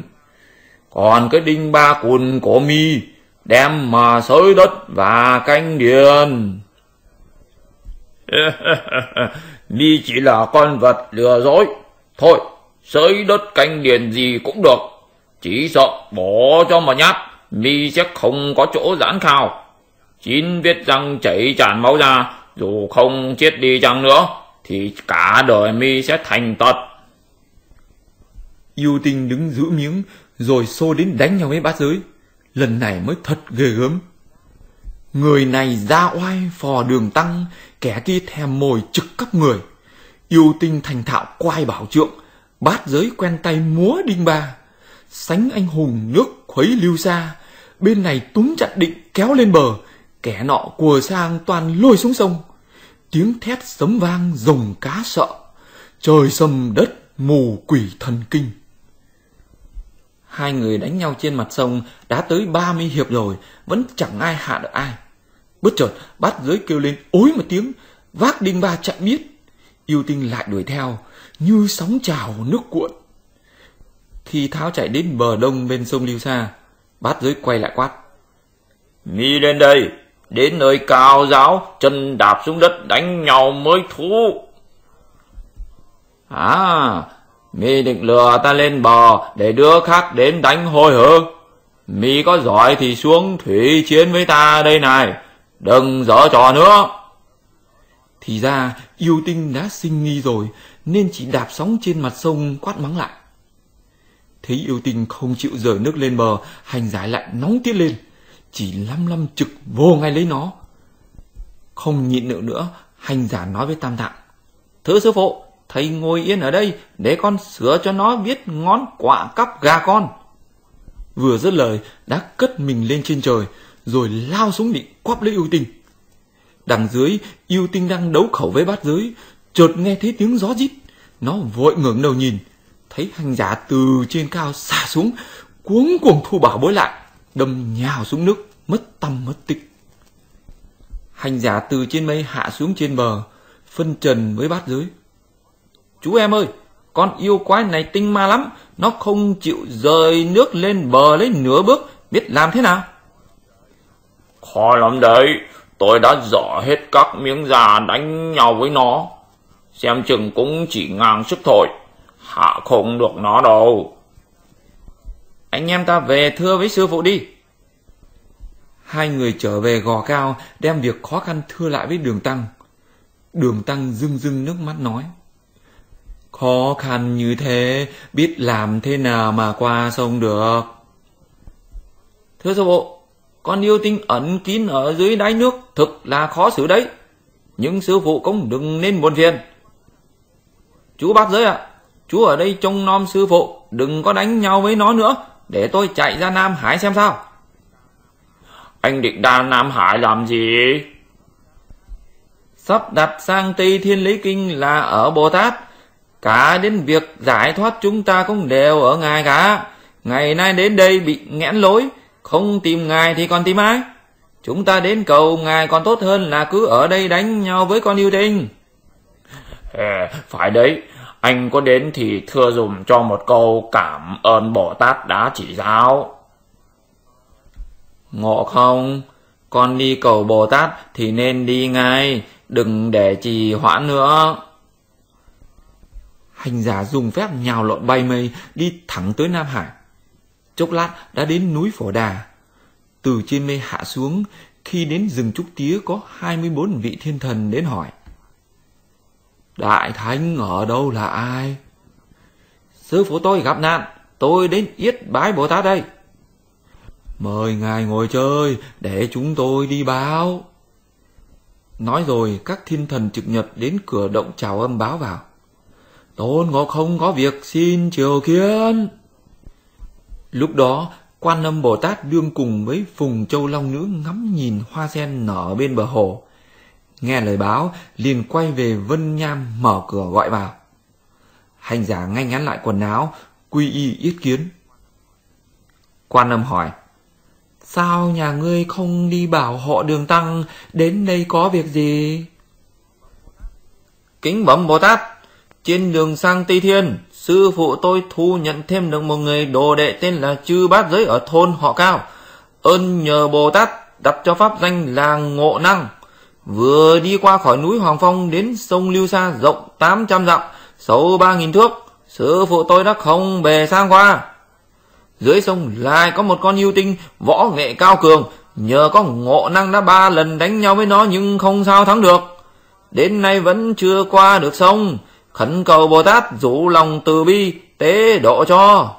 còn cái đinh ba cùn của mi đem mà xới đất và canh điền. *laughs* mi chỉ là con vật lừa dối. Thôi, sới đất canh điền gì cũng được. Chỉ sợ bỏ cho mà nhát, mi sẽ không có chỗ giãn khao. Chín viết răng chảy tràn máu ra, dù không chết đi chăng nữa, thì cả đời mi sẽ thành tật. Yêu tinh đứng giữ miếng, rồi xô đến đánh nhau với bát giới. Lần này mới thật ghê gớm. Người này ra oai phò đường tăng, kẻ kia thèm mồi trực cấp người. Yêu tinh thành thạo quay bảo trượng, bát giới quen tay múa đinh ba. Sánh anh hùng nước khuấy lưu xa, bên này túm chặt định kéo lên bờ, kẻ nọ cùa sang toàn lôi xuống sông. Tiếng thét sấm vang rồng cá sợ, trời sầm đất mù quỷ thần kinh. Hai người đánh nhau trên mặt sông đã tới 30 hiệp rồi, vẫn chẳng ai hạ được ai. Bất chợt, bát giới kêu lên ối một tiếng, vác đinh ba chạy biết. Yêu tinh lại đuổi theo, như sóng trào nước cuộn. Khi Tháo chạy đến bờ đông bên sông Lưu Sa, bát giới quay lại quát. Mi lên đây, đến nơi cao giáo, chân đạp xuống đất đánh nhau mới thú. À, mi định lừa ta lên bờ để đưa khác đến đánh hồi hử? Mi có giỏi thì xuống thủy chiến với ta đây này, đừng dở trò nữa. Thì ra yêu tinh đã sinh nghi rồi nên chỉ đạp sóng trên mặt sông quát mắng lại. Thấy yêu tinh không chịu rời nước lên bờ, hành giải lại nóng tiết lên, chỉ lăm lăm trực vô ngay lấy nó. Không nhịn nữa nữa, hành giả nói với tam tạng. Thưa sư phụ, thầy ngồi yên ở đây để con sửa cho nó biết ngón quạ cắp gà con. Vừa dứt lời, đã cất mình lên trên trời, rồi lao xuống định quắp lấy yêu tinh. Đằng dưới, yêu tinh đang đấu khẩu với bát dưới chợt nghe thấy tiếng gió rít. Nó vội ngẩng đầu nhìn, thấy hành giả từ trên cao xả xuống, cuống cuồng thu bảo bối lại, đâm nhào xuống nước, mất tâm mất tích. Hành giả từ trên mây hạ xuống trên bờ, phân trần với bát giới. Chú em ơi, con yêu quái này tinh ma lắm, nó không chịu rời nước lên bờ lấy nửa bước, biết làm thế nào? Khó lắm đấy, tôi đã dở hết các miếng già đánh nhau với nó. Xem chừng cũng chỉ ngang sức thôi, hạ không được nó đâu. Anh em ta về thưa với sư phụ đi. Hai người trở về gò cao, đem việc khó khăn thưa lại với đường tăng. Đường tăng rưng rưng nước mắt nói. Khó khăn như thế, biết làm thế nào mà qua sông được. Thưa sư phụ, con yêu tinh ẩn kín ở dưới đáy nước thực là khó xử đấy. Nhưng sư phụ cũng đừng nên buồn phiền. Chú bác giới ạ, chú ở đây trông nom sư phụ, đừng có đánh nhau với nó nữa, để tôi chạy ra Nam Hải xem sao. Anh định ra Nam Hải làm gì? Sắp đặt sang Tây Thiên Lý Kinh là ở Bồ Tát. Cả đến việc giải thoát chúng ta cũng đều ở ngài cả. Ngày nay đến đây bị nghẽn lối, không tìm ngài thì còn tìm ai? Chúng ta đến cầu ngài còn tốt hơn là cứ ở đây đánh nhau với con yêu tinh. À, phải đấy, anh có đến thì thưa dùm cho một câu cảm ơn Bồ Tát đã chỉ giáo. Ngộ không? Con đi cầu Bồ Tát thì nên đi ngay, đừng để trì hoãn nữa. Hành giả dùng phép nhào lộn bay mây đi thẳng tới Nam Hải. Chốc lát đã đến núi Phổ Đà. Từ trên mây hạ xuống, khi đến rừng trúc tía có 24 vị thiên thần đến hỏi. Đại Thánh ở đâu là ai? Sư phụ tôi gặp nạn, tôi đến yết bái Bồ Tát đây. Mời ngài ngồi chơi, để chúng tôi đi báo. Nói rồi, các thiên thần trực nhật đến cửa động chào âm báo vào. Tôn Ngộ không có việc xin triều kiến. Lúc đó, quan âm Bồ Tát đương cùng với Phùng Châu Long Nữ ngắm nhìn hoa sen nở bên bờ hồ. Nghe lời báo, liền quay về Vân Nham mở cửa gọi vào. Hành giả ngay ngắn lại quần áo, quy y yết kiến. Quan âm hỏi, Sao nhà ngươi không đi bảo họ đường tăng đến đây có việc gì? Kính bẩm Bồ Tát, trên đường sang Tây Thiên, sư phụ tôi thu nhận thêm được một người đồ đệ tên là Chư Bát Giới ở thôn họ Cao. Ơn nhờ Bồ Tát đặt cho pháp danh là Ngộ Năng. Vừa đi qua khỏi núi Hoàng Phong đến sông Lưu Sa rộng 800 dặm, sâu 3.000 thước, sư phụ tôi đã không bề sang qua. Dưới sông lại có một con yêu tinh võ nghệ cao cường, nhờ có ngộ năng đã ba lần đánh nhau với nó nhưng không sao thắng được. Đến nay vẫn chưa qua được sông, khẩn cầu Bồ Tát rủ lòng từ bi, tế độ cho.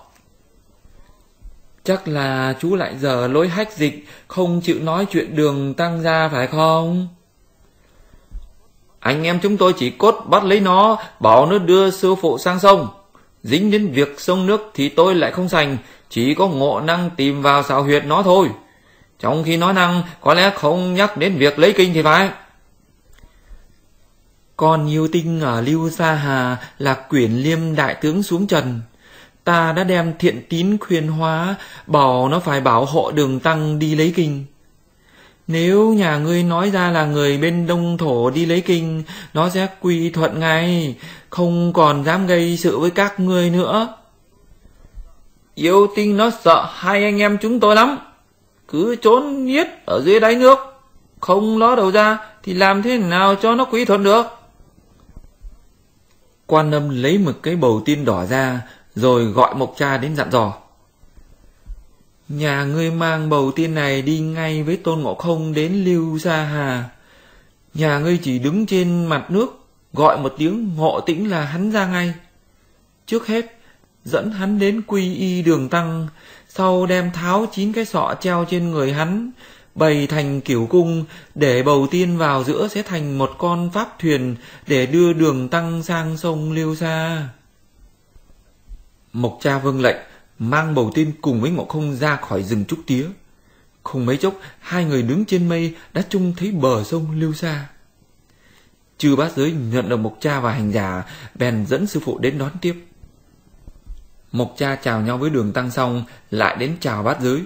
Chắc là chú lại giờ lối hách dịch, không chịu nói chuyện đường tăng ra phải không? Anh em chúng tôi chỉ cốt bắt lấy nó, bảo nó đưa sư phụ sang sông. Dính đến việc sông nước thì tôi lại không sành, chỉ có ngộ năng tìm vào xào huyệt nó thôi. Trong khi nói năng, có lẽ không nhắc đến việc lấy kinh thì phải. Con yêu tinh ở Lưu Sa Hà là quyển liêm đại tướng xuống trần. Ta đã đem thiện tín khuyên hóa, bảo nó phải bảo hộ đường tăng đi lấy kinh. Nếu nhà ngươi nói ra là người bên đông thổ đi lấy kinh, nó sẽ quy thuận ngay, không còn dám gây sự với các ngươi nữa. Yêu tinh nó sợ hai anh em chúng tôi lắm, cứ trốn nhiết ở dưới đáy nước, không ló đầu ra thì làm thế nào cho nó quy thuận được. Quan âm lấy một cái bầu tiên đỏ ra, rồi gọi Mộc Cha đến dặn dò. Nhà ngươi mang bầu tiên này đi ngay với Tôn Ngộ Không đến Lưu Sa Hà. Nhà ngươi chỉ đứng trên mặt nước, gọi một tiếng ngộ tĩnh là hắn ra ngay. Trước hết, dẫn hắn đến quy y đường tăng, sau đem tháo chín cái sọ treo trên người hắn, bày thành kiểu cung, để bầu tiên vào giữa sẽ thành một con pháp thuyền để đưa đường tăng sang sông Liêu xa Mộc cha vâng lệnh, mang bầu tiên cùng với ngộ không ra khỏi rừng trúc tía. Không mấy chốc, hai người đứng trên mây đã trông thấy bờ sông Liêu xa Chư bát giới nhận được Mộc cha và hành giả, bèn dẫn sư phụ đến đón tiếp. Mộc cha chào nhau với đường tăng xong, lại đến chào bát giới.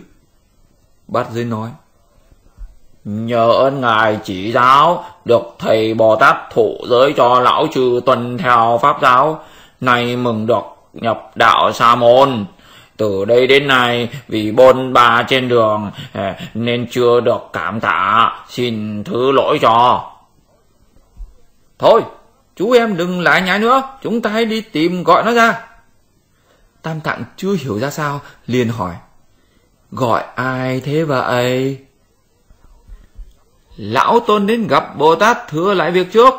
Bát giới nói, Nhờ ơn Ngài chỉ giáo, được Thầy Bồ Tát thụ giới cho lão trừ tuần theo Pháp giáo, nay mừng được nhập đạo Sa Môn. Từ đây đến nay vì bôn ba trên đường à, nên chưa được cảm tạ, xin thứ lỗi cho. Thôi, chú em đừng lại nhái nữa, chúng ta hãy đi tìm gọi nó ra. Tam Tạng chưa hiểu ra sao, liền hỏi. Gọi ai thế vậy? Lão Tôn đến gặp Bồ Tát thưa lại việc trước.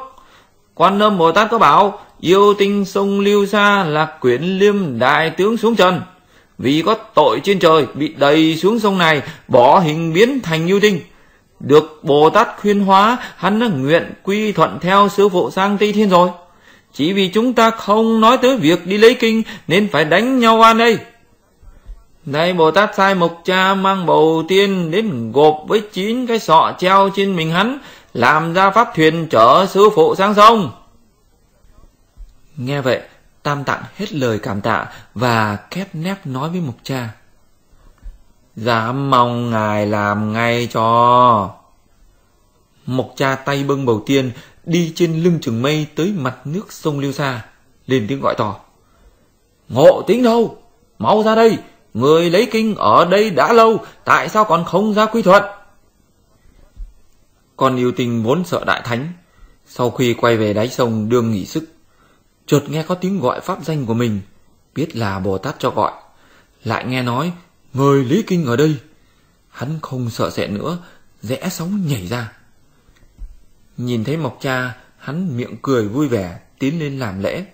Quan âm Bồ Tát có bảo, yêu tinh sông Lưu Sa là quyển liêm đại tướng xuống trần. Vì có tội trên trời bị đầy xuống sông này, bỏ hình biến thành yêu tinh. Được Bồ Tát khuyên hóa, hắn đã nguyện quy thuận theo sư phụ sang Tây Thiên rồi. Chỉ vì chúng ta không nói tới việc đi lấy kinh nên phải đánh nhau an đây. Đây Bồ Tát sai mục Cha mang bầu tiên đến gộp với chín cái sọ treo trên mình hắn, làm ra pháp thuyền chở sư phụ sang sông. Nghe vậy, Tam Tạng hết lời cảm tạ và khép nép nói với mục Cha. Dám mong ngài làm ngay cho. mục Cha tay bưng bầu tiên, đi trên lưng chừng mây tới mặt nước sông Liêu Sa, lên tiếng gọi to. Ngộ tính đâu? Mau ra đây, người lấy kinh ở đây đã lâu, tại sao còn không ra quy thuận? Con yêu tình vốn sợ đại thánh, sau khi quay về đáy sông đương nghỉ sức, chợt nghe có tiếng gọi pháp danh của mình, biết là Bồ Tát cho gọi, lại nghe nói người lý kinh ở đây. Hắn không sợ sệt nữa, rẽ sóng nhảy ra. Nhìn thấy Mộc Cha, hắn miệng cười vui vẻ, tiến lên làm lễ.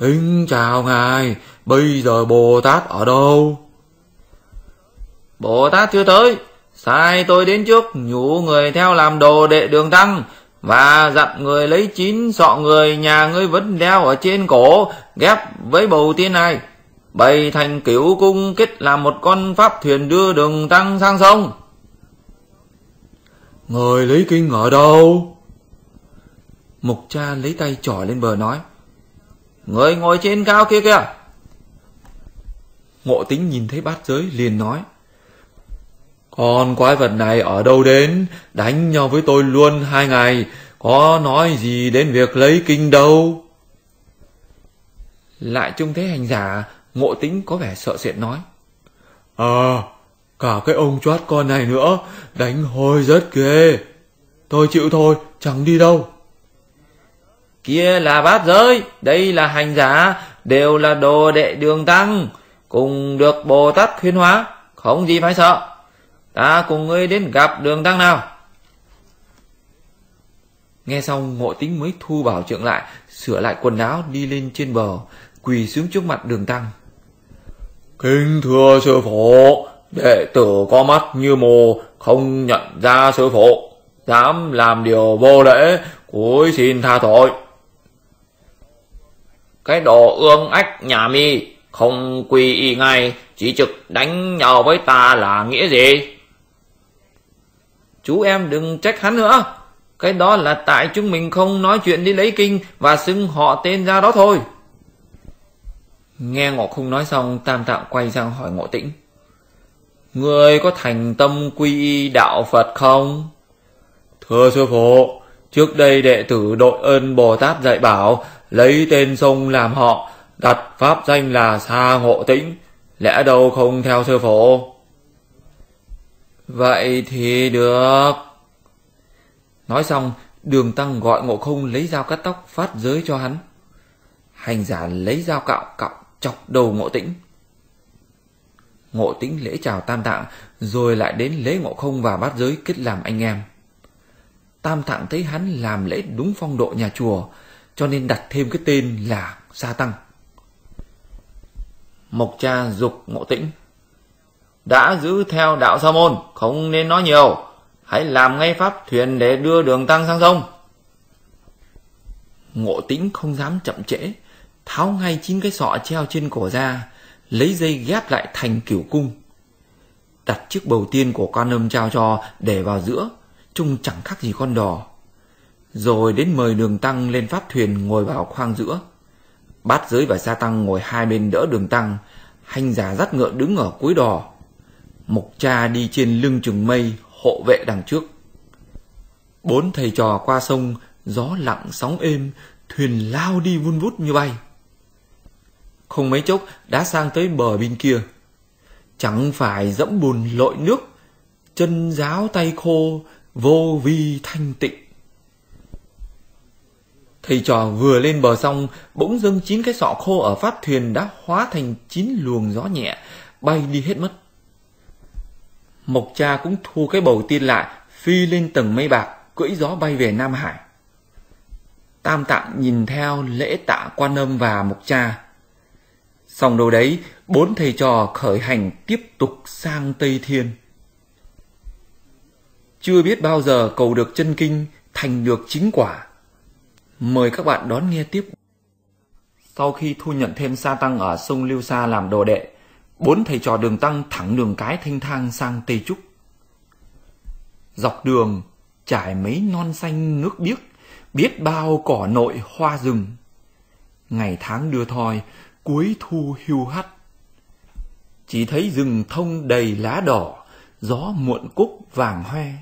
Kính chào ngài, bây giờ Bồ Tát ở đâu? Bồ Tát chưa tới, sai tôi đến trước nhủ người theo làm đồ đệ đường tăng, và dặn người lấy chín sọ người nhà ngươi vẫn đeo ở trên cổ ghép với bầu tiên này. Bày thành kiểu cung kết làm một con pháp thuyền đưa đường tăng sang sông. Người lấy kinh ở đâu? Mục cha lấy tay trỏ lên bờ nói người ngồi trên cao kia kìa ngộ tính nhìn thấy bát giới liền nói con quái vật này ở đâu đến, đánh nhau với tôi luôn hai ngày, có nói gì đến việc lấy kinh đâu. Lại trông thấy hành giả, ngộ tính có vẻ sợ sệt nói. À, cả cái ông choát con này nữa, đánh hôi rất ghê. tôi chịu thôi, chẳng đi đâu. Kia là bát giới, đây là hành giả, đều là đồ đệ đường tăng, cùng được Bồ Tát khuyên hóa, không gì phải sợ. Ta cùng ngươi đến gặp đường tăng nào. Nghe xong ngộ tính mới thu bảo trượng lại, sửa lại quần áo đi lên trên bờ, quỳ xuống trước mặt đường tăng. Kính thưa sư phụ, đệ tử có mắt như mù, không nhận ra sư phụ, dám làm điều vô lễ, cúi xin tha tội. Cái đồ ương ách nhà mi, không quy y ngay, chỉ trực đánh nhau với ta là nghĩa gì? Chú em đừng trách hắn nữa, cái đó là tại chúng mình không nói chuyện đi lấy kinh và xưng họ tên ra đó thôi. Nghe ngộ không nói xong, tam tạng quay sang hỏi ngộ tĩnh. Người có thành tâm quy y đạo Phật không? Thưa sư phụ, trước đây đệ tử đội ơn Bồ Tát dạy bảo, lấy tên sông làm họ, đặt pháp danh là Sa Ngộ Tĩnh, lẽ đâu không theo sư phụ? Vậy thì được. Nói xong, đường tăng gọi ngộ không lấy dao cắt tóc phát giới cho hắn. Hành giả lấy dao cạo cạo chọc đầu ngộ tĩnh. Ngộ tĩnh lễ chào tam tạng, rồi lại đến lễ ngộ không và bát giới kết làm anh em. Tam tạng thấy hắn làm lễ đúng phong độ nhà chùa, cho nên đặt thêm cái tên là Sa Tăng. Mộc cha dục ngộ tĩnh. Đã giữ theo đạo sa môn, không nên nói nhiều. Hãy làm ngay pháp thuyền để đưa đường tăng sang sông. Ngộ tĩnh không dám chậm trễ, tháo ngay chín cái sọ treo trên cổ ra, lấy dây ghép lại thành kiểu cung. Đặt chiếc bầu tiên của con âm trao cho để vào giữa, trông chẳng khác gì con đò. Rồi đến mời đường tăng lên pháp thuyền ngồi vào khoang giữa. Bát giới và sa tăng ngồi hai bên đỡ đường tăng, hành giả dắt ngựa đứng ở cuối đò. Mục cha đi trên lưng chừng mây, hộ vệ đằng trước. Bốn thầy trò qua sông, gió lặng sóng êm, thuyền lao đi vun vút như bay. Không mấy chốc đã sang tới bờ bên kia. Chẳng phải dẫm bùn lội nước, chân giáo tay khô, vô vi thanh tịnh. Thầy trò vừa lên bờ sông, bỗng dưng chín cái sọ khô ở pháp thuyền đã hóa thành chín luồng gió nhẹ, bay đi hết mất. Mộc cha cũng thu cái bầu tiên lại, phi lên tầng mây bạc, cưỡi gió bay về Nam Hải. Tam tạng nhìn theo lễ tạ quan âm và mộc cha. Xong đâu đấy, bốn thầy trò khởi hành tiếp tục sang Tây Thiên. Chưa biết bao giờ cầu được chân kinh thành được chính quả. Mời các bạn đón nghe tiếp. Sau khi thu nhận thêm sa tăng ở sông Lưu Sa làm đồ đệ, bốn thầy trò đường tăng thẳng đường cái thanh thang sang Tây Trúc. Dọc đường, trải mấy non xanh nước biếc, biết bao cỏ nội hoa rừng. Ngày tháng đưa thoi, cuối thu hưu hắt. Chỉ thấy rừng thông đầy lá đỏ, gió muộn cúc vàng hoe.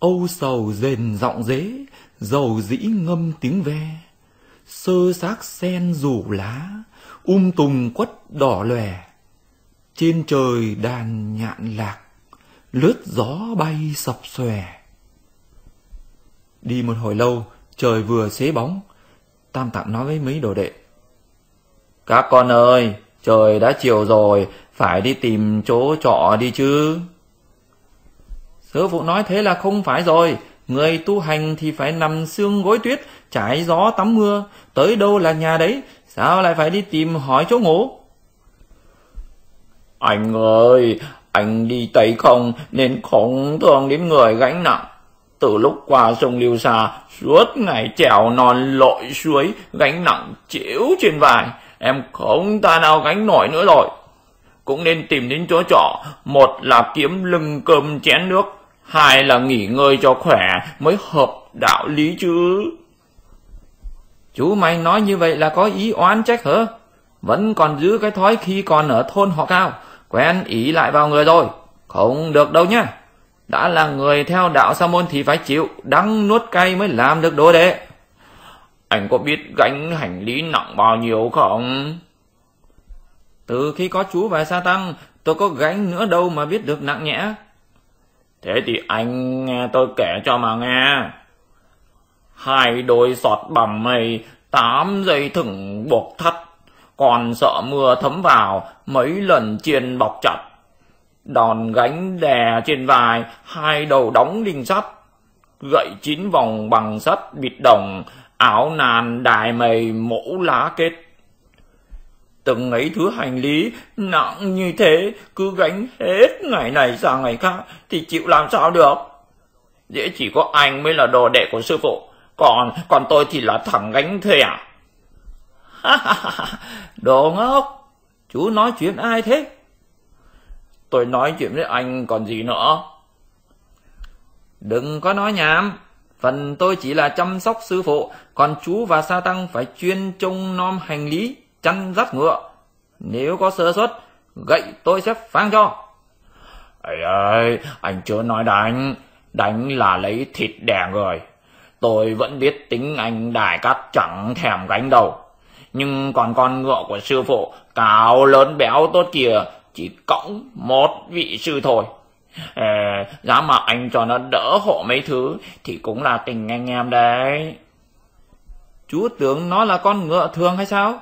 Âu sầu rền giọng dế, dầu dĩ ngâm tiếng ve. Sơ xác sen rủ lá, um tùng quất đỏ lòe. Trên trời đàn nhạn lạc, lướt gió bay sập xòe. Đi một hồi lâu, trời vừa xế bóng, Tam Tạng nói với mấy đồ đệ. Các con ơi, trời đã chiều rồi, phải đi tìm chỗ trọ đi chứ. Sư phụ nói thế là không phải rồi, người tu hành thì phải nằm xương gối tuyết, trải gió tắm mưa, tới đâu là nhà đấy, sao lại phải đi tìm hỏi chỗ ngủ? Anh ơi, anh đi Tây không nên không thường đến người gánh nặng. Từ lúc qua sông Liêu Sa, suốt ngày trèo non lội suối, gánh nặng chịu trên vai, em không ta nào gánh nổi nữa rồi. Cũng nên tìm đến chỗ trọ, một là kiếm lưng cơm chén nước, hai là nghỉ ngơi cho khỏe mới hợp đạo lý chứ. Chú mày nói như vậy là có ý oán trách hả? Vẫn còn giữ cái thói khi còn ở thôn họ cao, quen ý lại vào người rồi. Không được đâu nhá. Đã là người theo đạo sa môn thì phải chịu, đắng nuốt cay mới làm được đồ đệ. Anh có biết gánh hành lý nặng bao nhiêu không? Từ khi có chú và sa tăng, tôi có gánh nữa đâu mà biết được nặng nhẽ. Thế thì anh nghe tôi kể cho mà nghe. Hai đôi sọt bằng mây, tám dây thừng buộc thắt, còn sợ mưa thấm vào, mấy lần chiên bọc chặt. Đòn gánh đè trên vai, hai đầu đóng đinh sắt, gậy chín vòng bằng sắt bịt đồng, áo nàn đài mây mũ lá kết. Từng ấy thứ hành lý nặng như thế, cứ gánh hết ngày này sang ngày khác, thì chịu làm sao được? Dễ chỉ có anh mới là đồ đệ của sư phụ, còn còn tôi thì là thằng gánh thuê à? đồ ngốc, chú nói chuyện ai thế? Tôi nói chuyện với anh còn gì nữa? Đừng có nói nhảm, phần tôi chỉ là chăm sóc sư phụ, còn chú và sa tăng phải chuyên trông nom hành lý, chăn dắt ngựa. Nếu có sơ suất, gậy tôi sẽ phang cho. ấy ơi, anh chưa nói đánh, đánh là lấy thịt đẻ người. Tôi vẫn biết tính anh đài cát chẳng thèm gánh đầu. Nhưng còn con ngựa của sư phụ, cao lớn béo tốt kìa, chỉ cõng một vị sư thôi. À, giá mà anh cho nó đỡ hộ mấy thứ thì cũng là tình anh em đấy. Chú tưởng nó là con ngựa thường hay sao?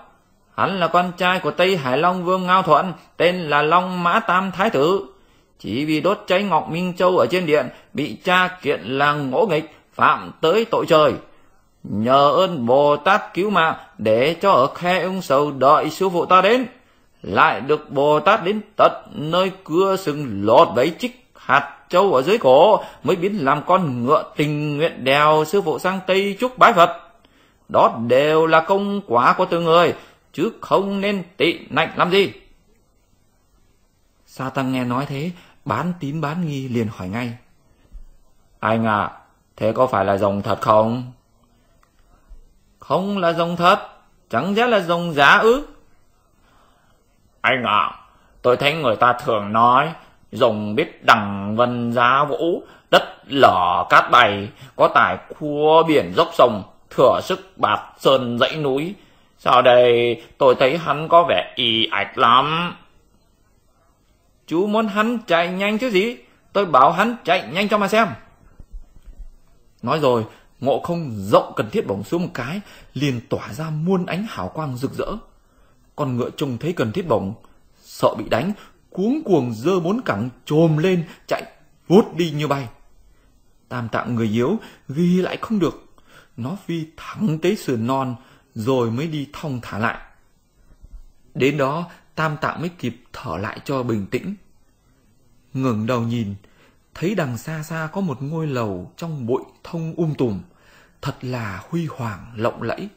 Hắn là con trai của Tây Hải Long Vương Ngao Thuận, tên là Long Mã Tam Thái Tử. Chỉ vì đốt cháy Ngọc Minh Châu ở trên điện, bị cha kiện là ngỗ nghịch, phạm tới tội trời. Nhờ ơn Bồ Tát cứu mạng để cho ở khe ung sầu đợi sư phụ ta đến. Lại được Bồ Tát đến tận nơi cưa sừng lột vấy chích hạt châu ở dưới cổ mới biến làm con ngựa tình nguyện đèo sư phụ sang Tây chúc bái Phật. Đó đều là công quả của từng người, chứ không nên tị nạnh làm gì. Sa Tăng nghe nói thế, bán tín bán nghi liền hỏi ngay. Anh à, thế có phải là rồng thật không? Không là rồng thật, chẳng lẽ là rồng giả ư? Anh à, tôi thấy người ta thường nói, rồng biết đằng vân giá vũ, đất lở cát bày, có tài khua biển dốc sông, thừa sức bạt sơn dãy núi sau đây tôi thấy hắn có vẻ y ạch lắm. Chú muốn hắn chạy nhanh chứ gì? Tôi bảo hắn chạy nhanh cho mà xem. Nói rồi, ngộ không rộng cần thiết bổng xuống một cái, liền tỏa ra muôn ánh hào quang rực rỡ. Con ngựa trông thấy cần thiết bổng, sợ bị đánh, cuống cuồng dơ bốn cẳng trồm lên, chạy vút đi như bay. Tam tạng người yếu ghi lại không được, nó phi thẳng tới sườn non, rồi mới đi thong thả lại. Đến đó, Tam Tạng mới kịp thở lại cho bình tĩnh. Ngừng đầu nhìn, thấy đằng xa xa có một ngôi lầu trong bụi thông um tùm, thật là huy hoàng lộng lẫy.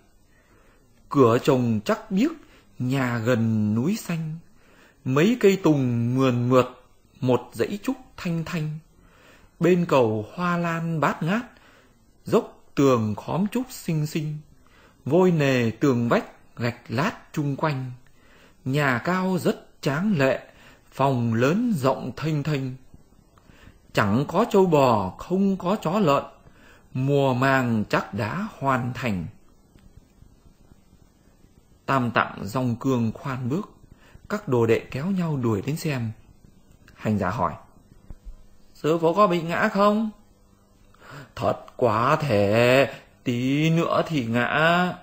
Cửa trồng chắc biếc, nhà gần núi xanh, mấy cây tùng mườn mượt, một dãy trúc thanh thanh. Bên cầu hoa lan bát ngát, dốc tường khóm trúc xinh xinh, vôi nề tường vách gạch lát chung quanh. Nhà cao rất tráng lệ, phòng lớn rộng thênh thênh. Chẳng có trâu bò, không có chó lợn, mùa màng chắc đã hoàn thành. Tam tạng dòng cương khoan bước, các đồ đệ kéo nhau đuổi đến xem. Hành giả hỏi, Sư phụ có bị ngã không? Thật quá thể, tí nữa thì ngã.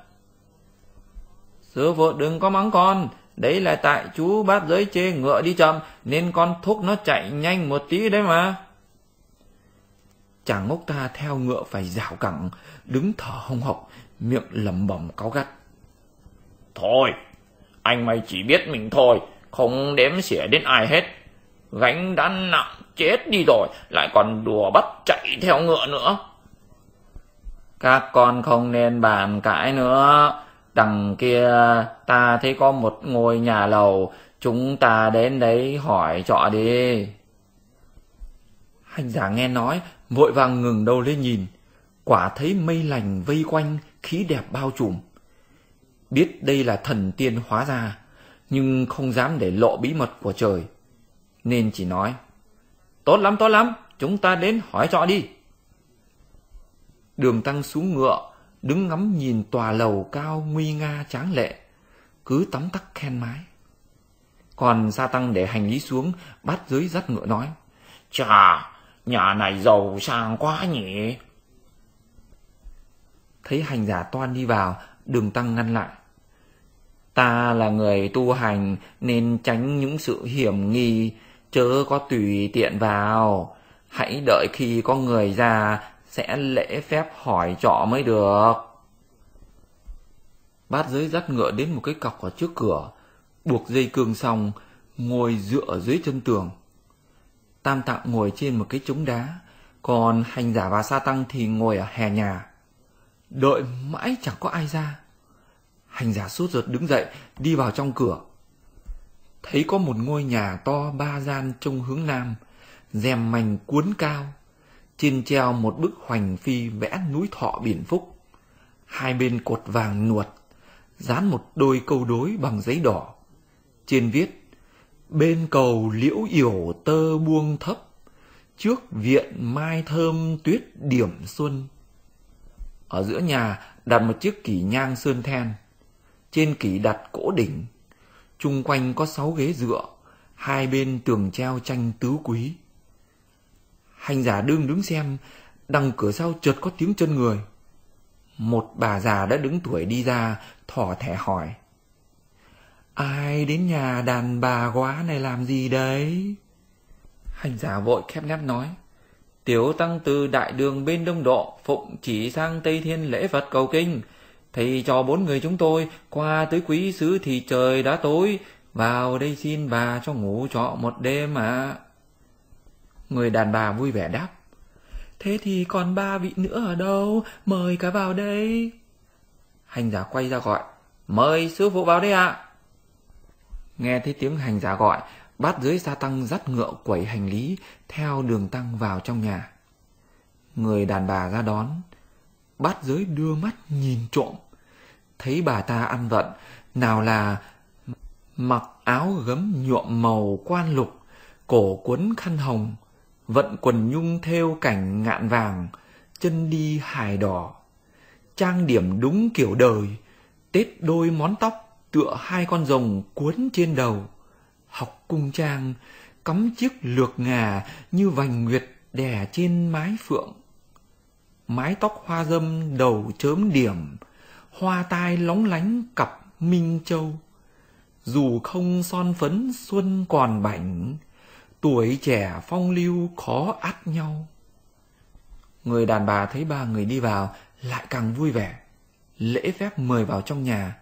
Sư phụ đừng có mắng con, đấy là tại chú bát giới chê ngựa đi chậm, nên con thúc nó chạy nhanh một tí đấy mà. Chàng ngốc ta theo ngựa phải rào cẳng, đứng thở hồng hộc, miệng lẩm bẩm cáu gắt. Thôi, anh mày chỉ biết mình thôi, không đếm xỉa đến ai hết. Gánh đã nặng chết đi rồi, lại còn đùa bắt chạy theo ngựa nữa. Các con không nên bàn cãi nữa. Đằng kia ta thấy có một ngôi nhà lầu, chúng ta đến đấy hỏi trọ đi. Hành giả nghe nói, vội vàng ngừng đầu lên nhìn, quả thấy mây lành vây quanh, khí đẹp bao trùm. Biết đây là thần tiên hóa ra, nhưng không dám để lộ bí mật của trời, nên chỉ nói, Tốt lắm, tốt lắm, chúng ta đến hỏi trọ đi. Đường tăng xuống ngựa, đứng ngắm nhìn tòa lầu cao nguy nga tráng lệ, cứ tắm tắc khen mái. Còn gia tăng để hành lý xuống, bắt dưới dắt ngựa nói, Chà, Nhà này giàu sang quá nhỉ. Thấy hành giả toan đi vào, đường tăng ngăn lại. Ta là người tu hành nên tránh những sự hiểm nghi, chớ có tùy tiện vào. Hãy đợi khi có người ra sẽ lễ phép hỏi trọ mới được. Bát giới dắt ngựa đến một cái cọc ở trước cửa, buộc dây cương xong, ngồi dựa dưới chân tường. Tam tạng ngồi trên một cái trống đá, còn hành giả và sa tăng thì ngồi ở hè nhà. Đợi mãi chẳng có ai ra. Hành giả sốt ruột đứng dậy, đi vào trong cửa. Thấy có một ngôi nhà to ba gian trông hướng nam, rèm mảnh cuốn cao. Trên treo một bức hoành phi vẽ núi thọ biển phúc. Hai bên cột vàng nuột, dán một đôi câu đối bằng giấy đỏ. Trên viết, bên cầu liễu yểu tơ buông thấp, trước viện mai thơm tuyết điểm xuân. Ở giữa nhà đặt một chiếc kỷ nhang sơn then. Trên kỷ đặt cỗ đỉnh. chung quanh có sáu ghế dựa, hai bên tường treo tranh tứ quý. Hành giả đương đứng xem, đằng cửa sau chợt có tiếng chân người. Một bà già đã đứng tuổi đi ra, thỏ thẻ hỏi. Ai đến nhà đàn bà quá này làm gì đấy? Hành giả vội khép nép nói. Tiểu tăng từ đại đường bên đông độ, phụng chỉ sang Tây Thiên lễ Phật cầu kinh. Thầy cho bốn người chúng tôi qua tới quý xứ thì trời đã tối, vào đây xin bà cho ngủ trọ một đêm ạ. Người đàn bà vui vẻ đáp. Thế thì còn ba vị nữa ở đâu? Mời cả vào đây. Hành giả quay ra gọi. Mời sư phụ vào đây ạ. Nghe thấy tiếng hành giả gọi, bát dưới gia tăng dắt ngựa quẩy hành lý theo đường tăng vào trong nhà. Người đàn bà ra đón, bát giới đưa mắt nhìn trộm, thấy bà ta ăn vận, nào là mặc áo gấm nhuộm màu quan lục, cổ quấn khăn hồng, vận quần nhung theo cảnh ngạn vàng, chân đi hài đỏ, trang điểm đúng kiểu đời, tết đôi món tóc tựa hai con rồng cuốn trên đầu, học cung trang, cắm chiếc lược ngà như vành nguyệt đè trên mái phượng. Mái tóc hoa dâm đầu chớm điểm, hoa tai lóng lánh cặp minh châu. Dù không son phấn xuân còn bảnh, tuổi trẻ phong lưu khó ắt nhau. Người đàn bà thấy ba người đi vào lại càng vui vẻ, lễ phép mời vào trong nhà.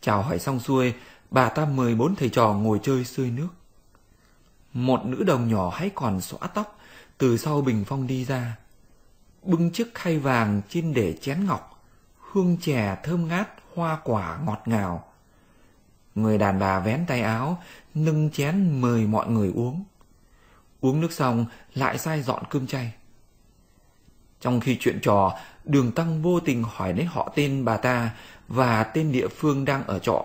Chào hỏi xong xuôi, bà ta mời bốn thầy trò ngồi chơi sơi nước. Một nữ đồng nhỏ hãy còn xõa tóc, từ sau bình phong đi ra. Bưng chiếc khay vàng trên để chén ngọc, hương chè thơm ngát, hoa quả ngọt ngào. Người đàn bà vén tay áo, nâng chén mời mọi người uống. Uống nước xong, lại sai dọn cơm chay. Trong khi chuyện trò, đường tăng vô tình hỏi đến họ tên bà ta và tên địa phương đang ở trọ.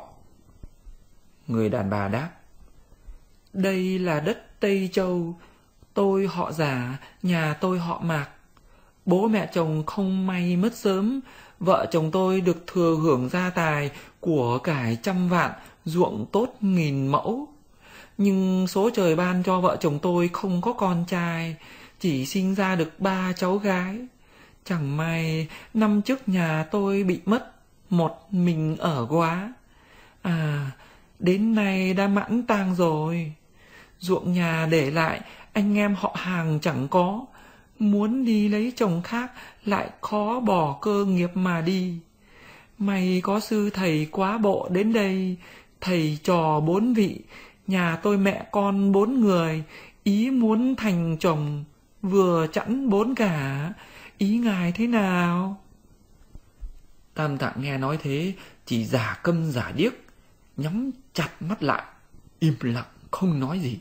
Người đàn bà đáp. Đây là đất Tây Châu, tôi họ già, nhà tôi họ mạc. Bố mẹ chồng không may mất sớm, vợ chồng tôi được thừa hưởng gia tài của cải trăm vạn, ruộng tốt nghìn mẫu. Nhưng số trời ban cho vợ chồng tôi không có con trai, chỉ sinh ra được ba cháu gái. Chẳng may năm trước nhà tôi bị mất, một mình ở quá. À, đến nay đã mãn tang rồi. Ruộng nhà để lại, anh em họ hàng chẳng có. Muốn đi lấy chồng khác lại khó bỏ cơ nghiệp mà đi. May có sư thầy quá bộ đến đây, thầy trò bốn vị, nhà tôi mẹ con bốn người, ý muốn thành chồng, vừa chẵn bốn cả, ý ngài thế nào? Tam tạng nghe nói thế, chỉ giả câm giả điếc, nhắm chặt mắt lại, im lặng không nói gì.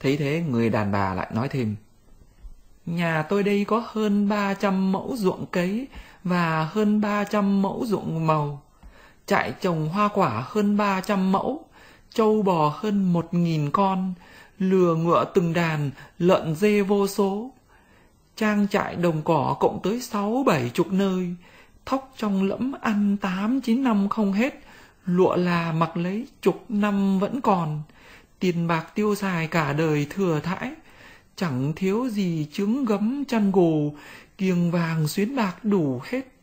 Thấy thế người đàn bà lại nói thêm, Nhà tôi đây có hơn 300 mẫu ruộng cấy và hơn 300 mẫu ruộng màu. Trại trồng hoa quả hơn 300 mẫu, trâu bò hơn 1.000 con, lừa ngựa từng đàn, lợn dê vô số. Trang trại đồng cỏ cộng tới sáu bảy chục nơi, thóc trong lẫm ăn tám chín năm không hết, lụa là mặc lấy chục năm vẫn còn, tiền bạc tiêu xài cả đời thừa thãi, chẳng thiếu gì trứng gấm chăn gù, kiêng vàng xuyến bạc đủ hết.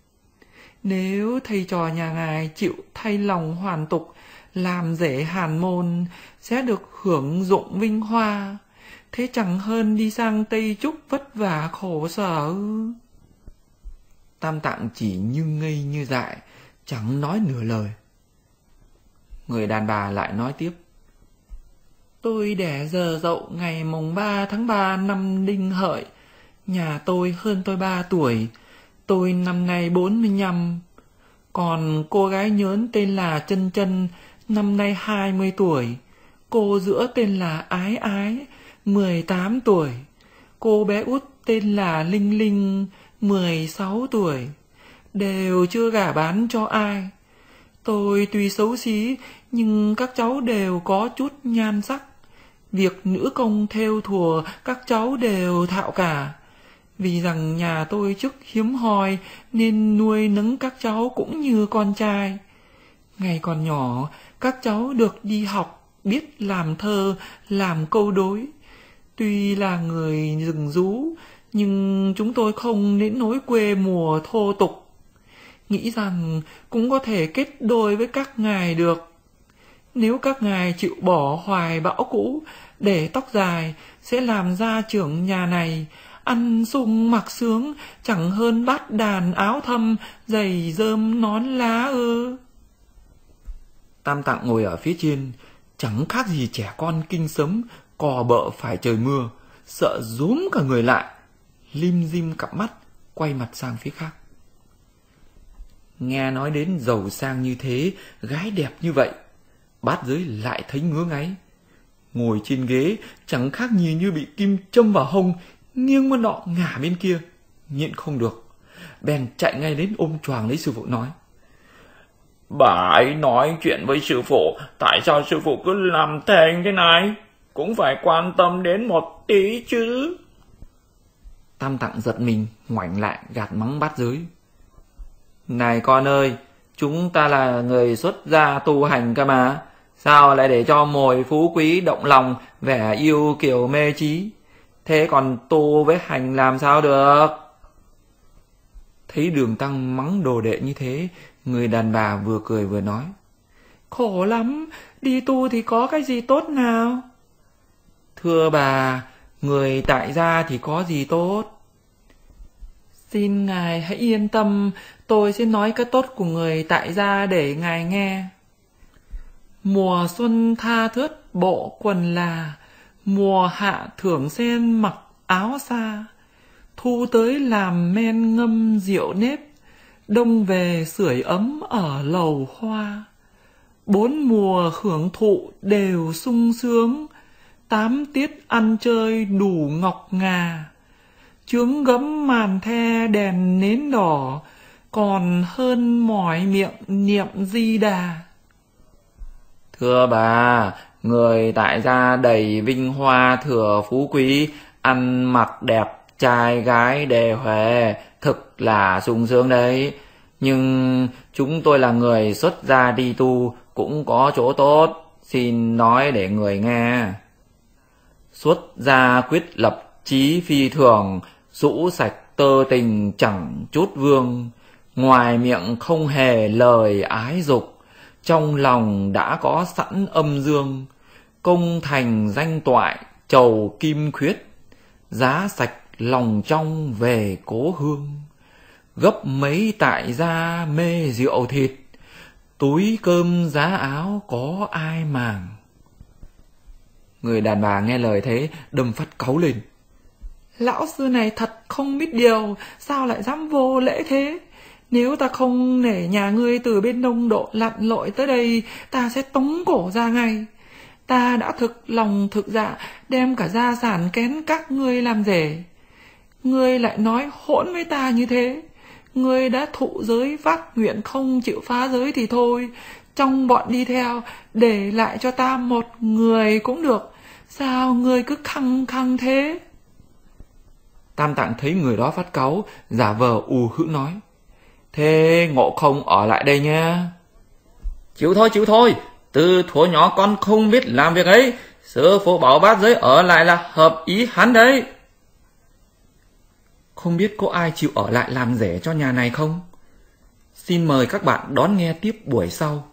Nếu thầy trò nhà ngài chịu thay lòng hoàn tục, làm rể hàn môn, sẽ được hưởng dụng vinh hoa. Thế chẳng hơn đi sang Tây Trúc vất vả khổ sở. Tam tạng chỉ như ngây như dại, chẳng nói nửa lời. Người đàn bà lại nói tiếp. Tôi đẻ giờ dậu ngày mùng 3 tháng 3 năm đinh hợi. Nhà tôi hơn tôi 3 tuổi. Tôi năm nay 45. Còn cô gái nhớn tên là Chân Chân, năm nay 20 tuổi. Cô giữa tên là Ái Ái, 18 tuổi. Cô bé út tên là Linh Linh, 16 tuổi. Đều chưa gả bán cho ai. Tôi tuy xấu xí, nhưng các cháu đều có chút nhan sắc. Việc nữ công theo thùa các cháu đều thạo cả. Vì rằng nhà tôi chức hiếm hoi nên nuôi nấng các cháu cũng như con trai. Ngày còn nhỏ, các cháu được đi học, biết làm thơ, làm câu đối. Tuy là người rừng rú, nhưng chúng tôi không đến nỗi quê mùa thô tục. Nghĩ rằng cũng có thể kết đôi với các ngài được. Nếu các ngài chịu bỏ hoài bão cũ, để tóc dài, sẽ làm gia trưởng nhà này, ăn sung mặc sướng, chẳng hơn bát đàn áo thâm, giày rơm nón lá ư. Tam tạng ngồi ở phía trên, chẳng khác gì trẻ con kinh sấm, cò bợ phải trời mưa, sợ rúm cả người lại, lim dim cặp mắt, quay mặt sang phía khác. Nghe nói đến giàu sang như thế, gái đẹp như vậy, bát giới lại thấy ngứa ngáy. Ngồi trên ghế, chẳng khác gì như bị kim châm vào hông, nghiêng một nọ ngả bên kia, nhịn không được. Bèn chạy ngay đến ôm choàng lấy sư phụ nói. Bà ấy nói chuyện với sư phụ, tại sao sư phụ cứ làm thèn thế này? Cũng phải quan tâm đến một tí chứ. Tam tặng giật mình, ngoảnh lại gạt mắng bát giới. Này con ơi, chúng ta là người xuất gia tu hành cơ mà. Sao lại để cho mồi phú quý động lòng, vẻ yêu kiểu mê trí? Thế còn tu với hành làm sao được? Thấy đường tăng mắng đồ đệ như thế, người đàn bà vừa cười vừa nói. Khổ lắm, đi tu thì có cái gì tốt nào? Thưa bà, người tại gia thì có gì tốt? Xin ngài hãy yên tâm, tôi sẽ nói cái tốt của người tại gia để ngài nghe. Mùa xuân tha thướt bộ quần là, mùa hạ thưởng sen mặc áo xa, thu tới làm men ngâm rượu nếp, đông về sưởi ấm ở lầu hoa. Bốn mùa hưởng thụ đều sung sướng, tám tiết ăn chơi đủ ngọc ngà. Chướng gấm màn the đèn nến đỏ, còn hơn mỏi miệng niệm di đà. Thưa bà, người tại gia đầy vinh hoa thừa phú quý, ăn mặc đẹp, trai gái đề huề, thực là sung sướng đấy. Nhưng chúng tôi là người xuất gia đi tu, cũng có chỗ tốt, xin nói để người nghe. Xuất gia quyết lập chí phi thường, rũ sạch tơ tình chẳng chút vương, ngoài miệng không hề lời ái dục trong lòng đã có sẵn âm dương, công thành danh toại, trầu kim khuyết, giá sạch lòng trong về cố hương, gấp mấy tại gia mê rượu thịt, túi cơm giá áo có ai màng. Người đàn bà nghe lời thế đâm phát cáu lên. Lão sư này thật không biết điều, sao lại dám vô lễ thế? Nếu ta không nể nhà ngươi từ bên đông độ lặn lội tới đây, ta sẽ tống cổ ra ngay. Ta đã thực lòng thực dạ, đem cả gia sản kén các ngươi làm rể. Ngươi lại nói hỗn với ta như thế. Ngươi đã thụ giới phát nguyện không chịu phá giới thì thôi. Trong bọn đi theo, để lại cho ta một người cũng được. Sao ngươi cứ khăng khăng thế? Tam tạng thấy người đó phát cáu, giả vờ ù hữ nói. Thế ngộ không ở lại đây nha. Chịu thôi, chịu thôi. Từ thuở nhỏ con không biết làm việc ấy. Sư phụ bảo bát giới ở lại là hợp ý hắn đấy. Không biết có ai chịu ở lại làm rể cho nhà này không? Xin mời các bạn đón nghe tiếp buổi sau.